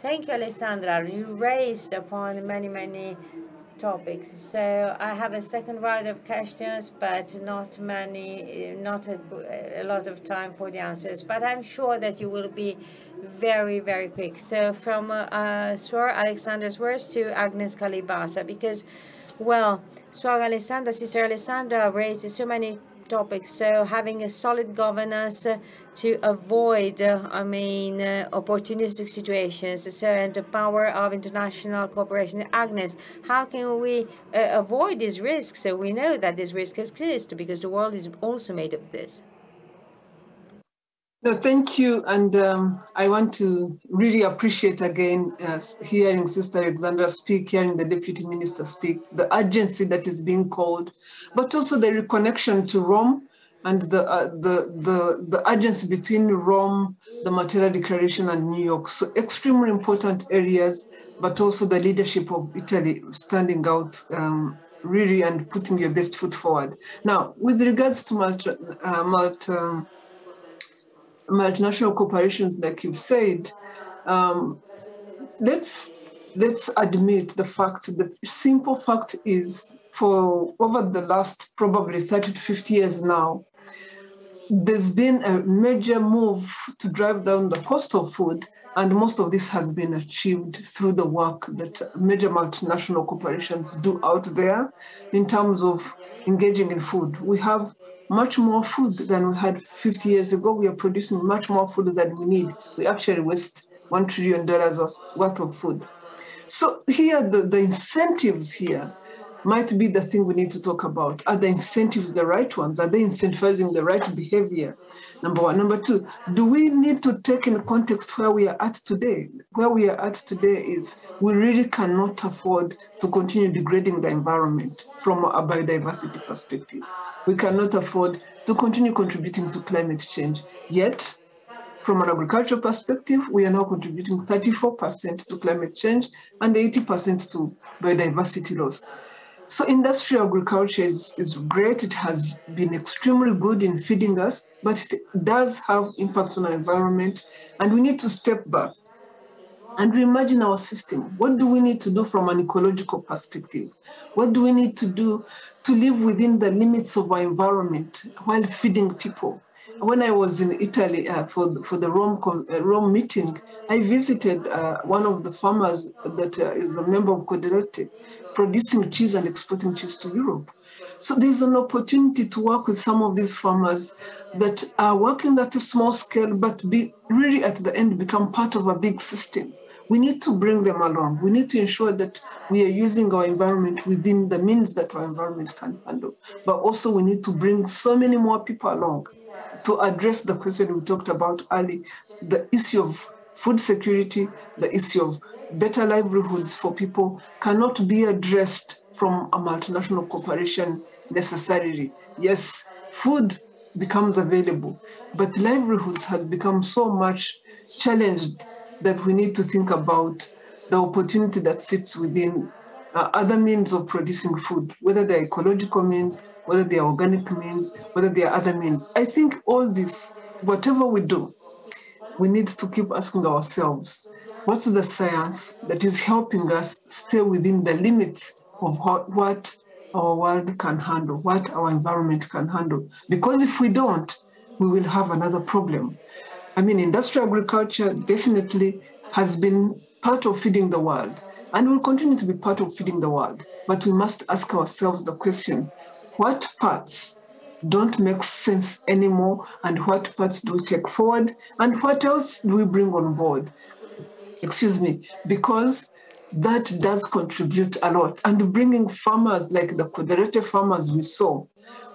Thank you, Alessandra. You raised upon many, many topics. So I have a second round of questions, but not many, not a, a, lot of time for the answers. But I'm sure that you will be very, very quick. So from uh, Suor Alexander's words to Agnes Kalibata, because, well, Suor Alessandra, Sister Alessandra raised so many topics. So having a solid governance uh, to avoid, uh, I mean, uh, opportunistic situations. So and the power of international cooperation. Agnes, how can we avoid these risks? So we know that these risks exist because the world is also made of this. No, thank you. And um, I want to really appreciate again uh, hearing Sister Alexandra speak, hearing the Deputy Minister speak, the urgency that is being called, but also the reconnection to Rome and the, uh, the, the, the urgency between Rome, the Matera Declaration, and New York. So extremely important areas, but also the leadership of Italy standing out um, really and putting your best foot forward. Now, with regards to Malta, uh, multinational corporations, like you've said, um, let's let's admit the fact. The simple fact is, for over the last probably 30 to 50 years now, there's been a major move to drive down the cost of food, and most of this has been achieved through the work that major multinational corporations do out there in terms of engaging in food. We have much more food than we had 50 years ago. We are producing much more food than we need. We actually waste $1 trillion worth of food. So here, the, the incentives here might be the thing we need to talk about. Are the incentives the right ones? Are they incentivizing the right behavior? Number one. Number two, do we need to take in context where we are at today? Where we are at today is we really cannot afford to continue degrading the environment from a biodiversity perspective we cannot afford to continue contributing to climate change. Yet, from an agricultural perspective, we are now contributing 34% to climate change and 80% to biodiversity loss. So industrial agriculture is, is great. It has been extremely good in feeding us, but it does have impact on our environment. And we need to step back and reimagine our system. What do we need to do from an ecological perspective? What do we need to do to live within the limits of our environment while feeding people? When I was in Italy uh, for, for the Rome, uh, Rome meeting, I visited uh, one of the farmers that uh, is a member of Coldiretti, producing cheese and exporting cheese to Europe. So there's an opportunity to work with some of these farmers that are working at a small scale, but be really at the end become part of a big system we need to bring them along. We need to ensure that we are using our environment within the means that our environment can handle. But also we need to bring so many more people along to address the question we talked about early, the issue of food security, the issue of better livelihoods for people cannot be addressed from a multinational corporation necessarily. Yes, food becomes available, but livelihoods has become so much challenged that we need to think about the opportunity that sits within uh, other means of producing food, whether they're ecological means, whether they're organic means, whether they're other means. I think all this, whatever we do, we need to keep asking ourselves, what's the science that is helping us stay within the limits of what our world can handle, what our environment can handle? Because if we don't, we will have another problem. I mean, industrial agriculture definitely has been part of feeding the world and will continue to be part of feeding the world. But we must ask ourselves the question what parts don't make sense anymore, and what parts do we take forward, and what else do we bring on board? Excuse me, because that does contribute a lot. And bringing farmers like the Coldiretti farmers we saw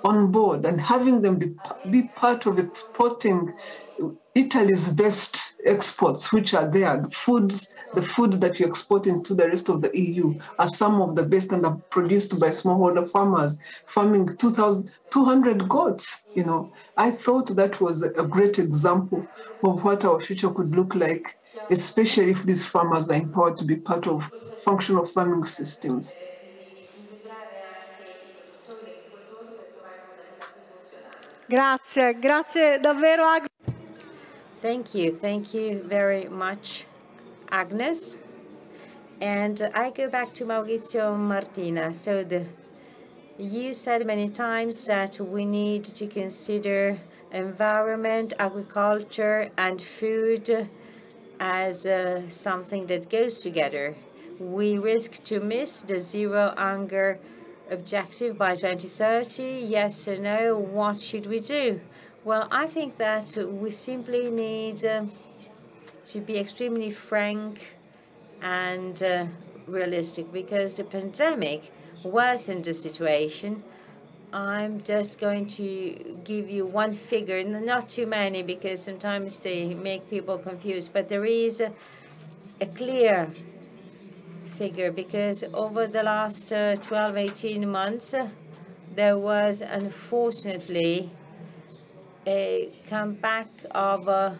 on board and having them be, be part of exporting Italy's best exports, which are there, foods, the food that you export into the rest of the EU are some of the best and are produced by smallholder farmers farming 2,200 goats. You know, I thought that was a great example of what our future could look like, especially if these farmers are empowered to be part of functional farming systems. Grazie, grazie davvero. Thank you, thank you very much, Agnes. And I go back to Maurizio Martina. So the, you said many times that we need to consider environment, agriculture, and food as uh, something that goes together. We risk to miss the zero hunger objective by 2030? Yes or no? What should we do? Well, I think that we simply need uh, to be extremely frank and uh, realistic because the pandemic worsened the situation. I'm just going to give you one figure, not too many because sometimes they make people confused, but there is a, a clear figure because over the last uh, 12, 18 months, uh, there was unfortunately a comeback of uh,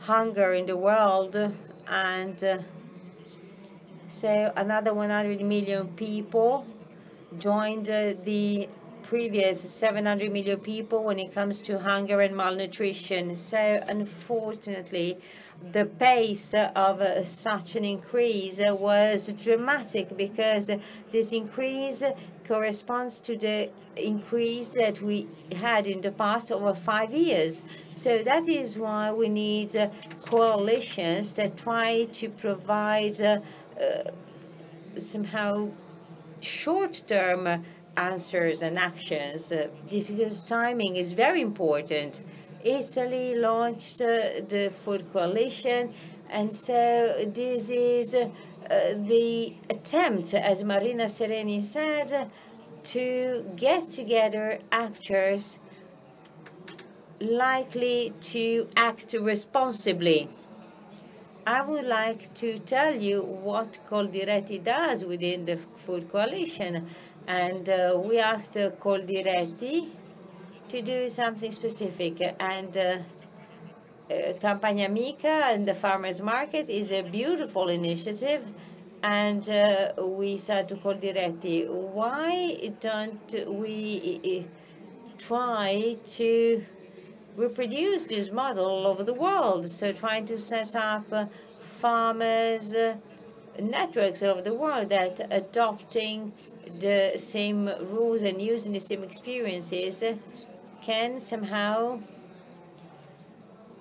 hunger in the world and uh, so another 100 million people joined uh, the previous 700 million people when it comes to hunger and malnutrition. So unfortunately, the pace of uh, such an increase was dramatic because this increase corresponds to the increase that we had in the past over five years. So that is why we need uh, coalitions that try to provide uh, somehow short-term answers and actions uh, because timing is very important. Italy launched uh, the Food Coalition, and so this is uh, the attempt, as Marina Sereni said, to get together actors likely to act responsibly. I would like to tell you what Coldiretti does within the Food Coalition. And uh, we asked uh, Coldiretti to do something specific. And uh, uh, Campagna Amica and the farmers market is a beautiful initiative. And uh, we said to Coldiretti, why don't we uh, try to reproduce this model all over the world? So trying to set up farmers networks all over the world that adopting the same rules and using the same experiences can somehow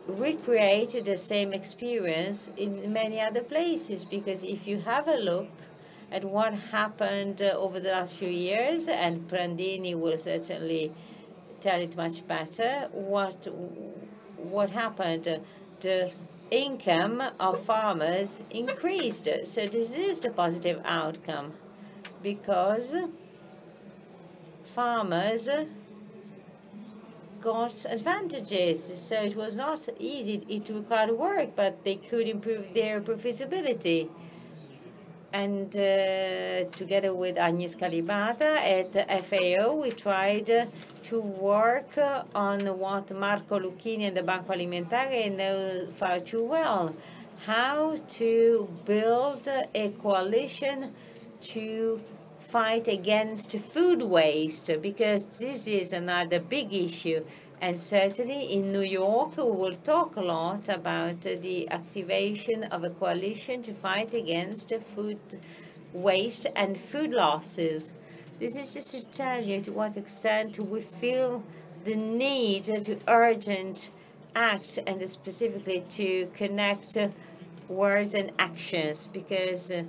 recreate the same experience in many other places. Because if you have a look at what happened uh, over the last few years, and Prandini will certainly tell it much better, what what happened. The income of farmers increased. So this is the positive outcome because farmers got advantages. So it was not easy. It required work, but they could improve their profitability. And uh, together with Agnes Kalibata at FAO, we tried to work on what Marco Lucchini and the Banco Alimentare know far too well, how to build a coalition to fight against food waste because this is another big issue. And certainly in New York, we will talk a lot about the activation of a coalition to fight against food waste and food losses. This is just to tell you to what extent we feel the need to urgent act and specifically to connect words and actions because uh,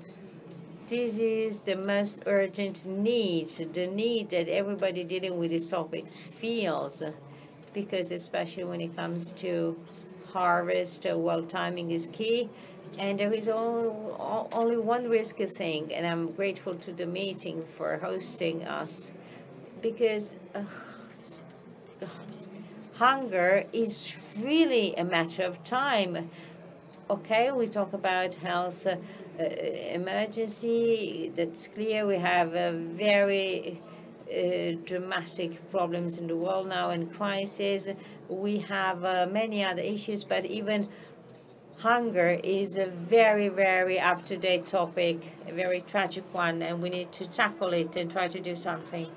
this is the most urgent need, the need that everybody dealing with these topics feels, because especially when it comes to harvest, uh, well, timing is key. And there is only one risky thing, and I'm grateful to the meeting for hosting us, because uh, hunger is really a matter of time. Okay, we talk about health uh, emergency. That's clear. We have a very uh, dramatic problems in the world now and crisis. We have uh, many other issues, but even hunger is a very, very up-to-date topic, a very tragic one, and we need to tackle it and try to do something.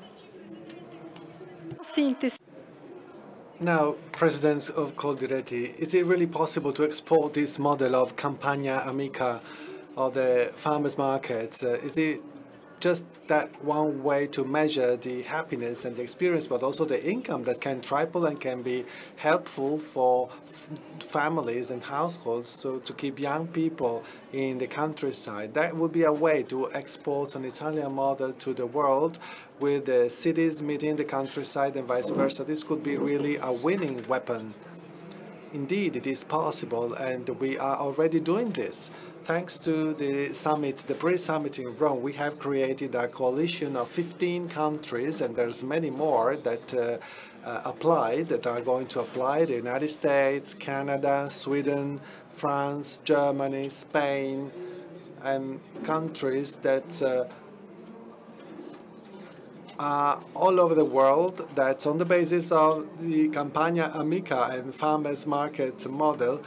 Now, President of Coldiretti, is it really possible to export this model of Campagna Amica or the farmers markets? Uh, is it just that one way to measure the happiness and the experience, but also the income that can triple and can be helpful for families and households so to keep young people in the countryside. That would be a way to export an Italian model to the world with the cities meeting the countryside and vice versa. This could be really a winning weapon. Indeed, it is possible, and we are already doing this. Thanks to the summit, the pre-summit in Rome, we have created a coalition of 15 countries, and there's many more that uh, uh, applied, that are going to apply, the United States, Canada, Sweden, France, Germany, Spain, and countries that uh, are all over the world that's on the basis of the Campagna Amica and farmers market model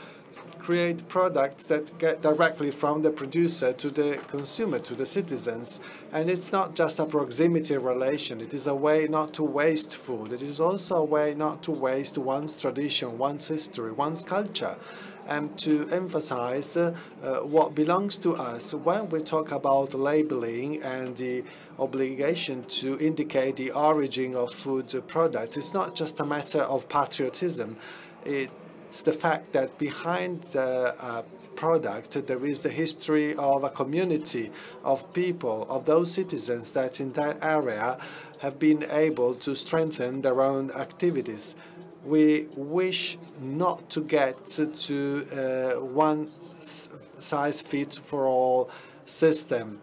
create products that get directly from the producer to the consumer, to the citizens. And it's not just a proximity relation. It is a way not to waste food. It is also a way not to waste one's tradition, one's history, one's culture, and to emphasize uh, what belongs to us. When we talk about labeling and the obligation to indicate the origin of food products, it's not just a matter of patriotism. It it's the fact that behind the uh, product, there is the history of a community of people, of those citizens that in that area have been able to strengthen their own activities. We wish not to get to uh, one size fits for all system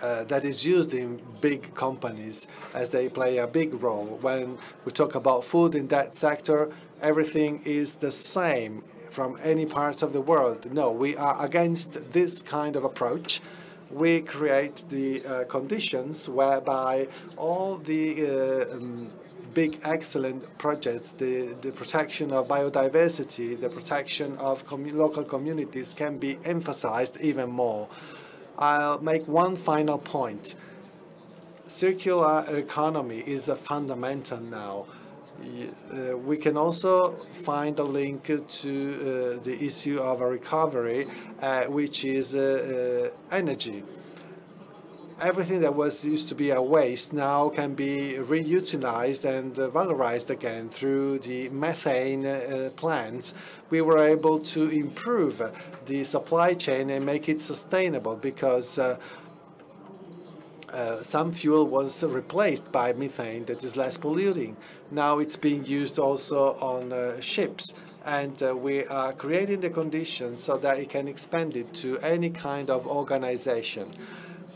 uh, that is used in big companies as they play a big role. When we talk about food in that sector, everything is the same from any parts of the world. No, we are against this kind of approach. We create the uh, conditions whereby all the uh, um, big, excellent projects, the, the protection of biodiversity, the protection of com local communities can be emphasized even more. I'll make one final point. Circular economy is a fundamental now. Uh, we can also find a link to uh, the issue of a recovery, uh, which is energy. Everything that was used to be a waste now can be reutilized and uh, valorized again through the methane plants. We were able to improve the supply chain and make it sustainable because uh, some fuel was replaced by methane that is less polluting. Now it's being used also on uh, ships, and uh, we are creating the conditions so that it can expand it to any kind of organization.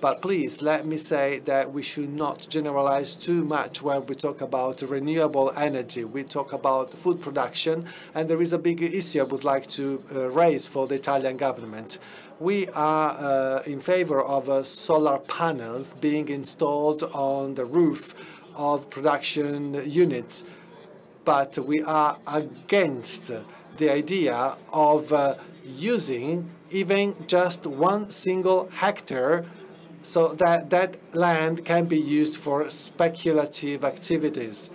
But please let me say that we should not generalize too much when we talk about renewable energy. We talk about food production, and there is a big issue I would like to uh, raise for the Italian government we are uh, in favor of uh, solar panels being installed on the roof of production units, but we are against the idea of uh, using even just one single hectare so that that land can be used for speculative activities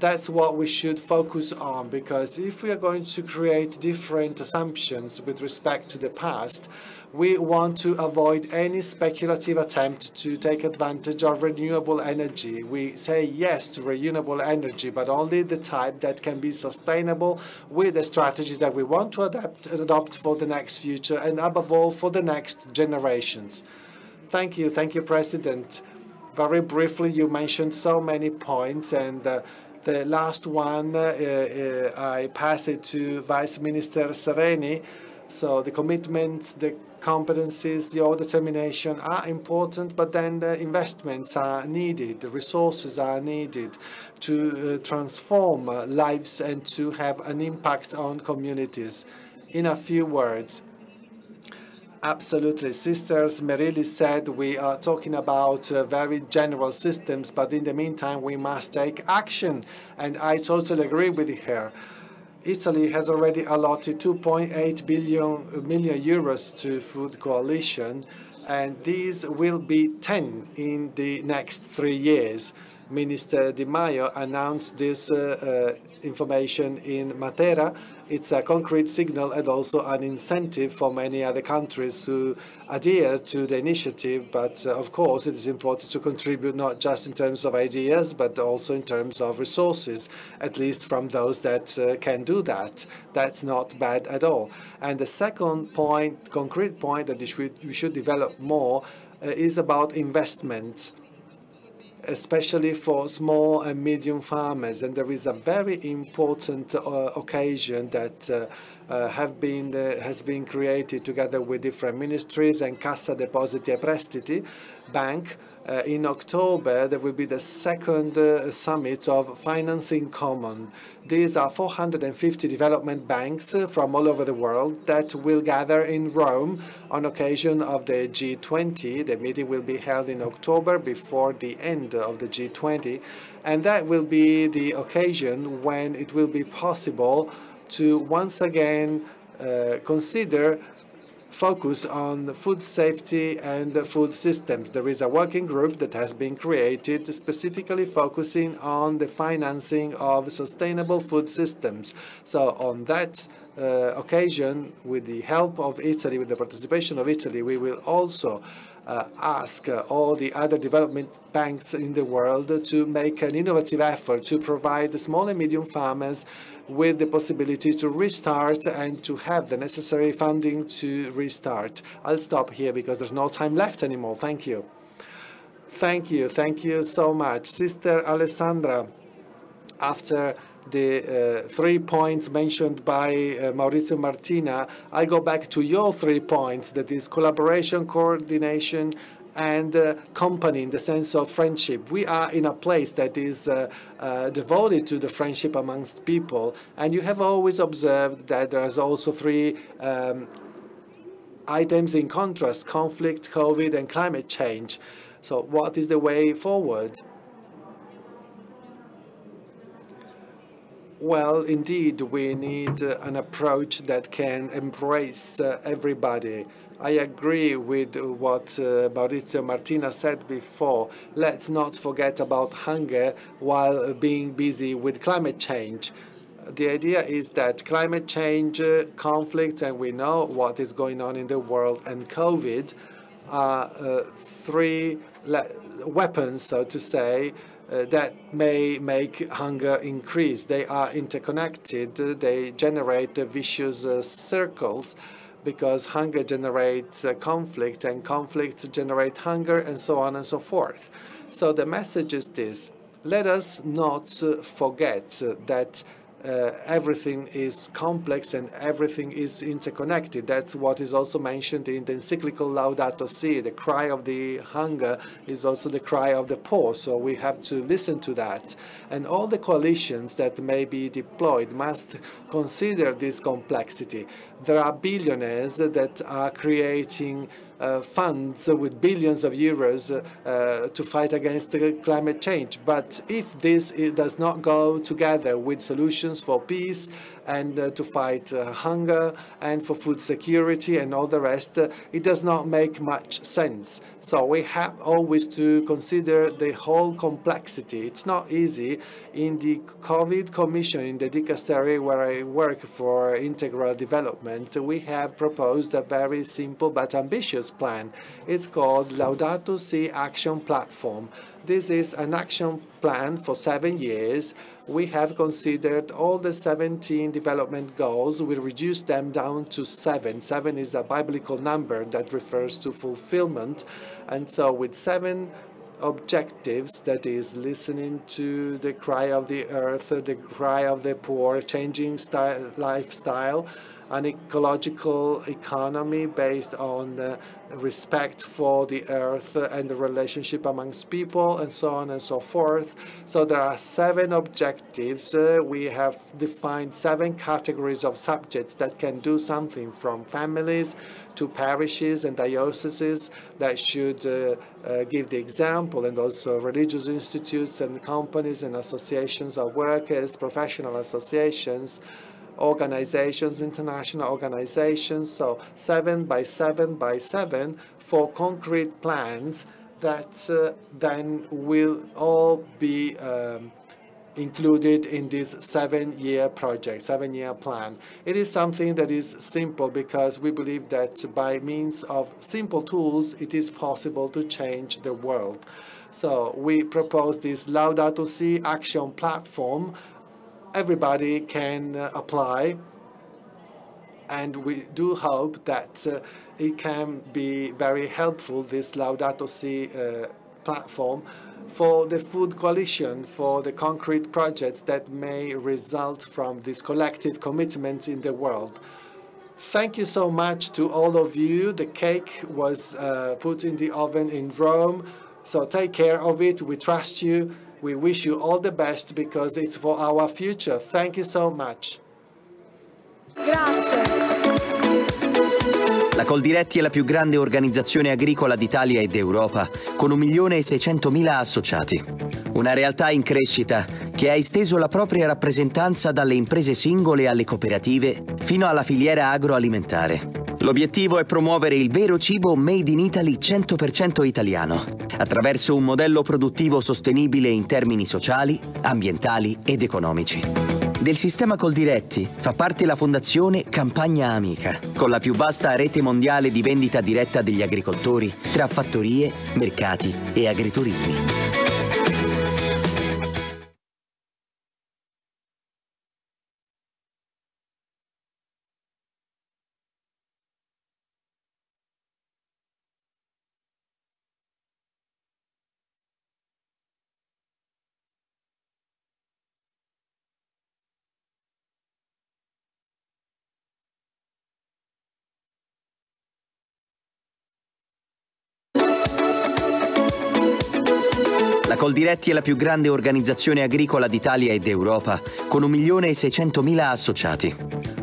that's what we should focus on because if we are going to create different assumptions with respect to the past, we want to avoid any speculative attempt to take advantage of renewable energy. We say yes to renewable energy, but only the type that can be sustainable with the strategies that we want to adapt, adopt for the next future and above all for the next generations. Thank you. Thank you, President. Very briefly, you mentioned so many points and uh, The last one, uh, uh, I pass it to Vice Minister Sereni. So the commitments, the competencies, your determination are important, but then the investments are needed, the resources are needed to uh, transform uh, lives and to have an impact on communities. In a few words, Absolutely. Sister Smerilli said we are talking about uh, very general systems, but in the meantime, we must take action. And I totally agree with her. Italy has already allotted 2.8 billion million euros to Food Coalition, and these will be 10 in the next three years. Minister Di Maio announced this uh, uh, information in Matera, it's a concrete signal and also an incentive for many other countries to adhere to the initiative. But uh, of course, it is important to contribute not just in terms of ideas, but also in terms of resources, at least from those that uh, can do that. That's not bad at all. And the second point, concrete point that we should, we should develop more uh, is about investments especially for small and medium farmers. And there is a very important uh, occasion that uh, have been uh, has been created together with different ministries and Cassa Depositi e Prestiti Bank uh, in October, there will be the second uh, summit of Finance in Common. These are 450 development banks uh, from all over the world that will gather in Rome on occasion of the G20. The meeting will be held in October before the end of the G20. And that will be the occasion when it will be possible to once again uh, consider focus on food safety and food systems. There is a working group that has been created specifically focusing on the financing of sustainable food systems. So on that uh, occasion, with the help of Italy, with the participation of Italy, we will also uh, ask uh, all the other development banks in the world to make an innovative effort to provide small and medium farmers with the possibility to restart and to have the necessary funding to restart. I'll stop here because there's no time left anymore. Thank you. Thank you. Thank you so much. Sister Alessandra, after the uh, three points mentioned by uh, Maurizio Martina, I go back to your three points, that is collaboration, coordination, and uh, company in the sense of friendship. We are in a place that is uh, uh, devoted to the friendship amongst people, and you have always observed that there's also three um, items in contrast, conflict, COVID, and climate change. So what is the way forward? Well, indeed, we need an approach that can embrace uh, everybody. I agree with what uh, Maurizio Martina said before. Let's not forget about hunger while being busy with climate change. The idea is that climate change, uh, conflict, and we know what is going on in the world, and COVID are uh, three weapons, so to say, uh, that may make hunger increase. They are interconnected. They generate vicious uh, circles because hunger generates uh, conflict and conflicts generate hunger and so on and so forth. So the message is this. Let us not uh, forget that uh, everything is complex and everything is interconnected. That's what is also mentioned in the encyclical Laudato Si. The cry of the hunger is also the cry of the poor, so we have to listen to that. And all the coalitions that may be deployed must consider this complexity. There are billionaires that are creating uh, funds with billions of euros uh, to fight against climate change. But if this does not go together with solutions for peace and uh, to fight uh, hunger and for food security and all the rest, uh, it does not make much sense. So we have always to consider the whole complexity. It's not easy. In the COVID Commission, in the Dicastery where I work for integral development, we have proposed a very simple but ambitious plan. It's called Laudato Si Action Platform. This is an action plan for seven years we have considered all the 17 development goals. We reduced them down to seven. Seven is a biblical number that refers to fulfillment. And so with seven objectives, that is listening to the cry of the earth, the cry of the poor, changing style, lifestyle, an ecological economy based on uh, respect for the earth and the relationship amongst people and so on and so forth. So there are seven objectives. Uh, we have defined seven categories of subjects that can do something from families to parishes and dioceses that should uh, uh, give the example and also religious institutes and companies and associations of workers, professional associations, organizations, international organizations, so seven by seven by seven for concrete plans that uh, then will all be um, included in this seven-year project, seven-year plan. It is something that is simple because we believe that by means of simple tools, it is possible to change the world. So we propose this Laudato Si action platform everybody can uh, apply and we do hope that uh, it can be very helpful, this Laudato Si uh, platform, for the food coalition, for the concrete projects that may result from this collective commitment in the world. Thank you so much to all of you. The cake was uh, put in the oven in Rome, so take care of it. We trust you. We wish you all the best because it's for our future. Thank you so much. Grazie. La Coldiretti è la più grande organizzazione agricola d'Italia e d'Europa, con 1.600.000 associati. Una realtà in crescita che ha esteso la propria rappresentanza dalle imprese singole alle cooperative fino alla filiera agroalimentare. L'obiettivo è promuovere il vero cibo made in Italy 100% italiano, attraverso un modello produttivo sostenibile in termini sociali, ambientali ed economici. Del sistema Coldiretti fa parte la fondazione Campagna Amica, con la più vasta rete mondiale di vendita diretta degli agricoltori tra fattorie, mercati e agriturismi. Coldiretti è la più grande organizzazione agricola d'Italia e d'Europa, con 1.600.000 associati.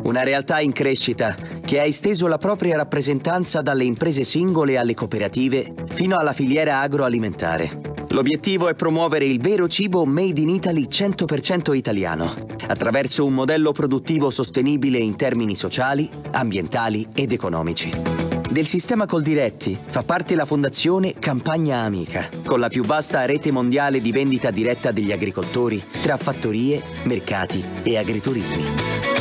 Una realtà in crescita che ha esteso la propria rappresentanza dalle imprese singole alle cooperative fino alla filiera agroalimentare. L'obiettivo è promuovere il vero cibo made in Italy 100% italiano, attraverso un modello produttivo sostenibile in termini sociali, ambientali ed economici. Del sistema Coldiretti fa parte la fondazione Campagna Amica, con la più vasta rete mondiale di vendita diretta degli agricoltori tra fattorie, mercati e agriturismi.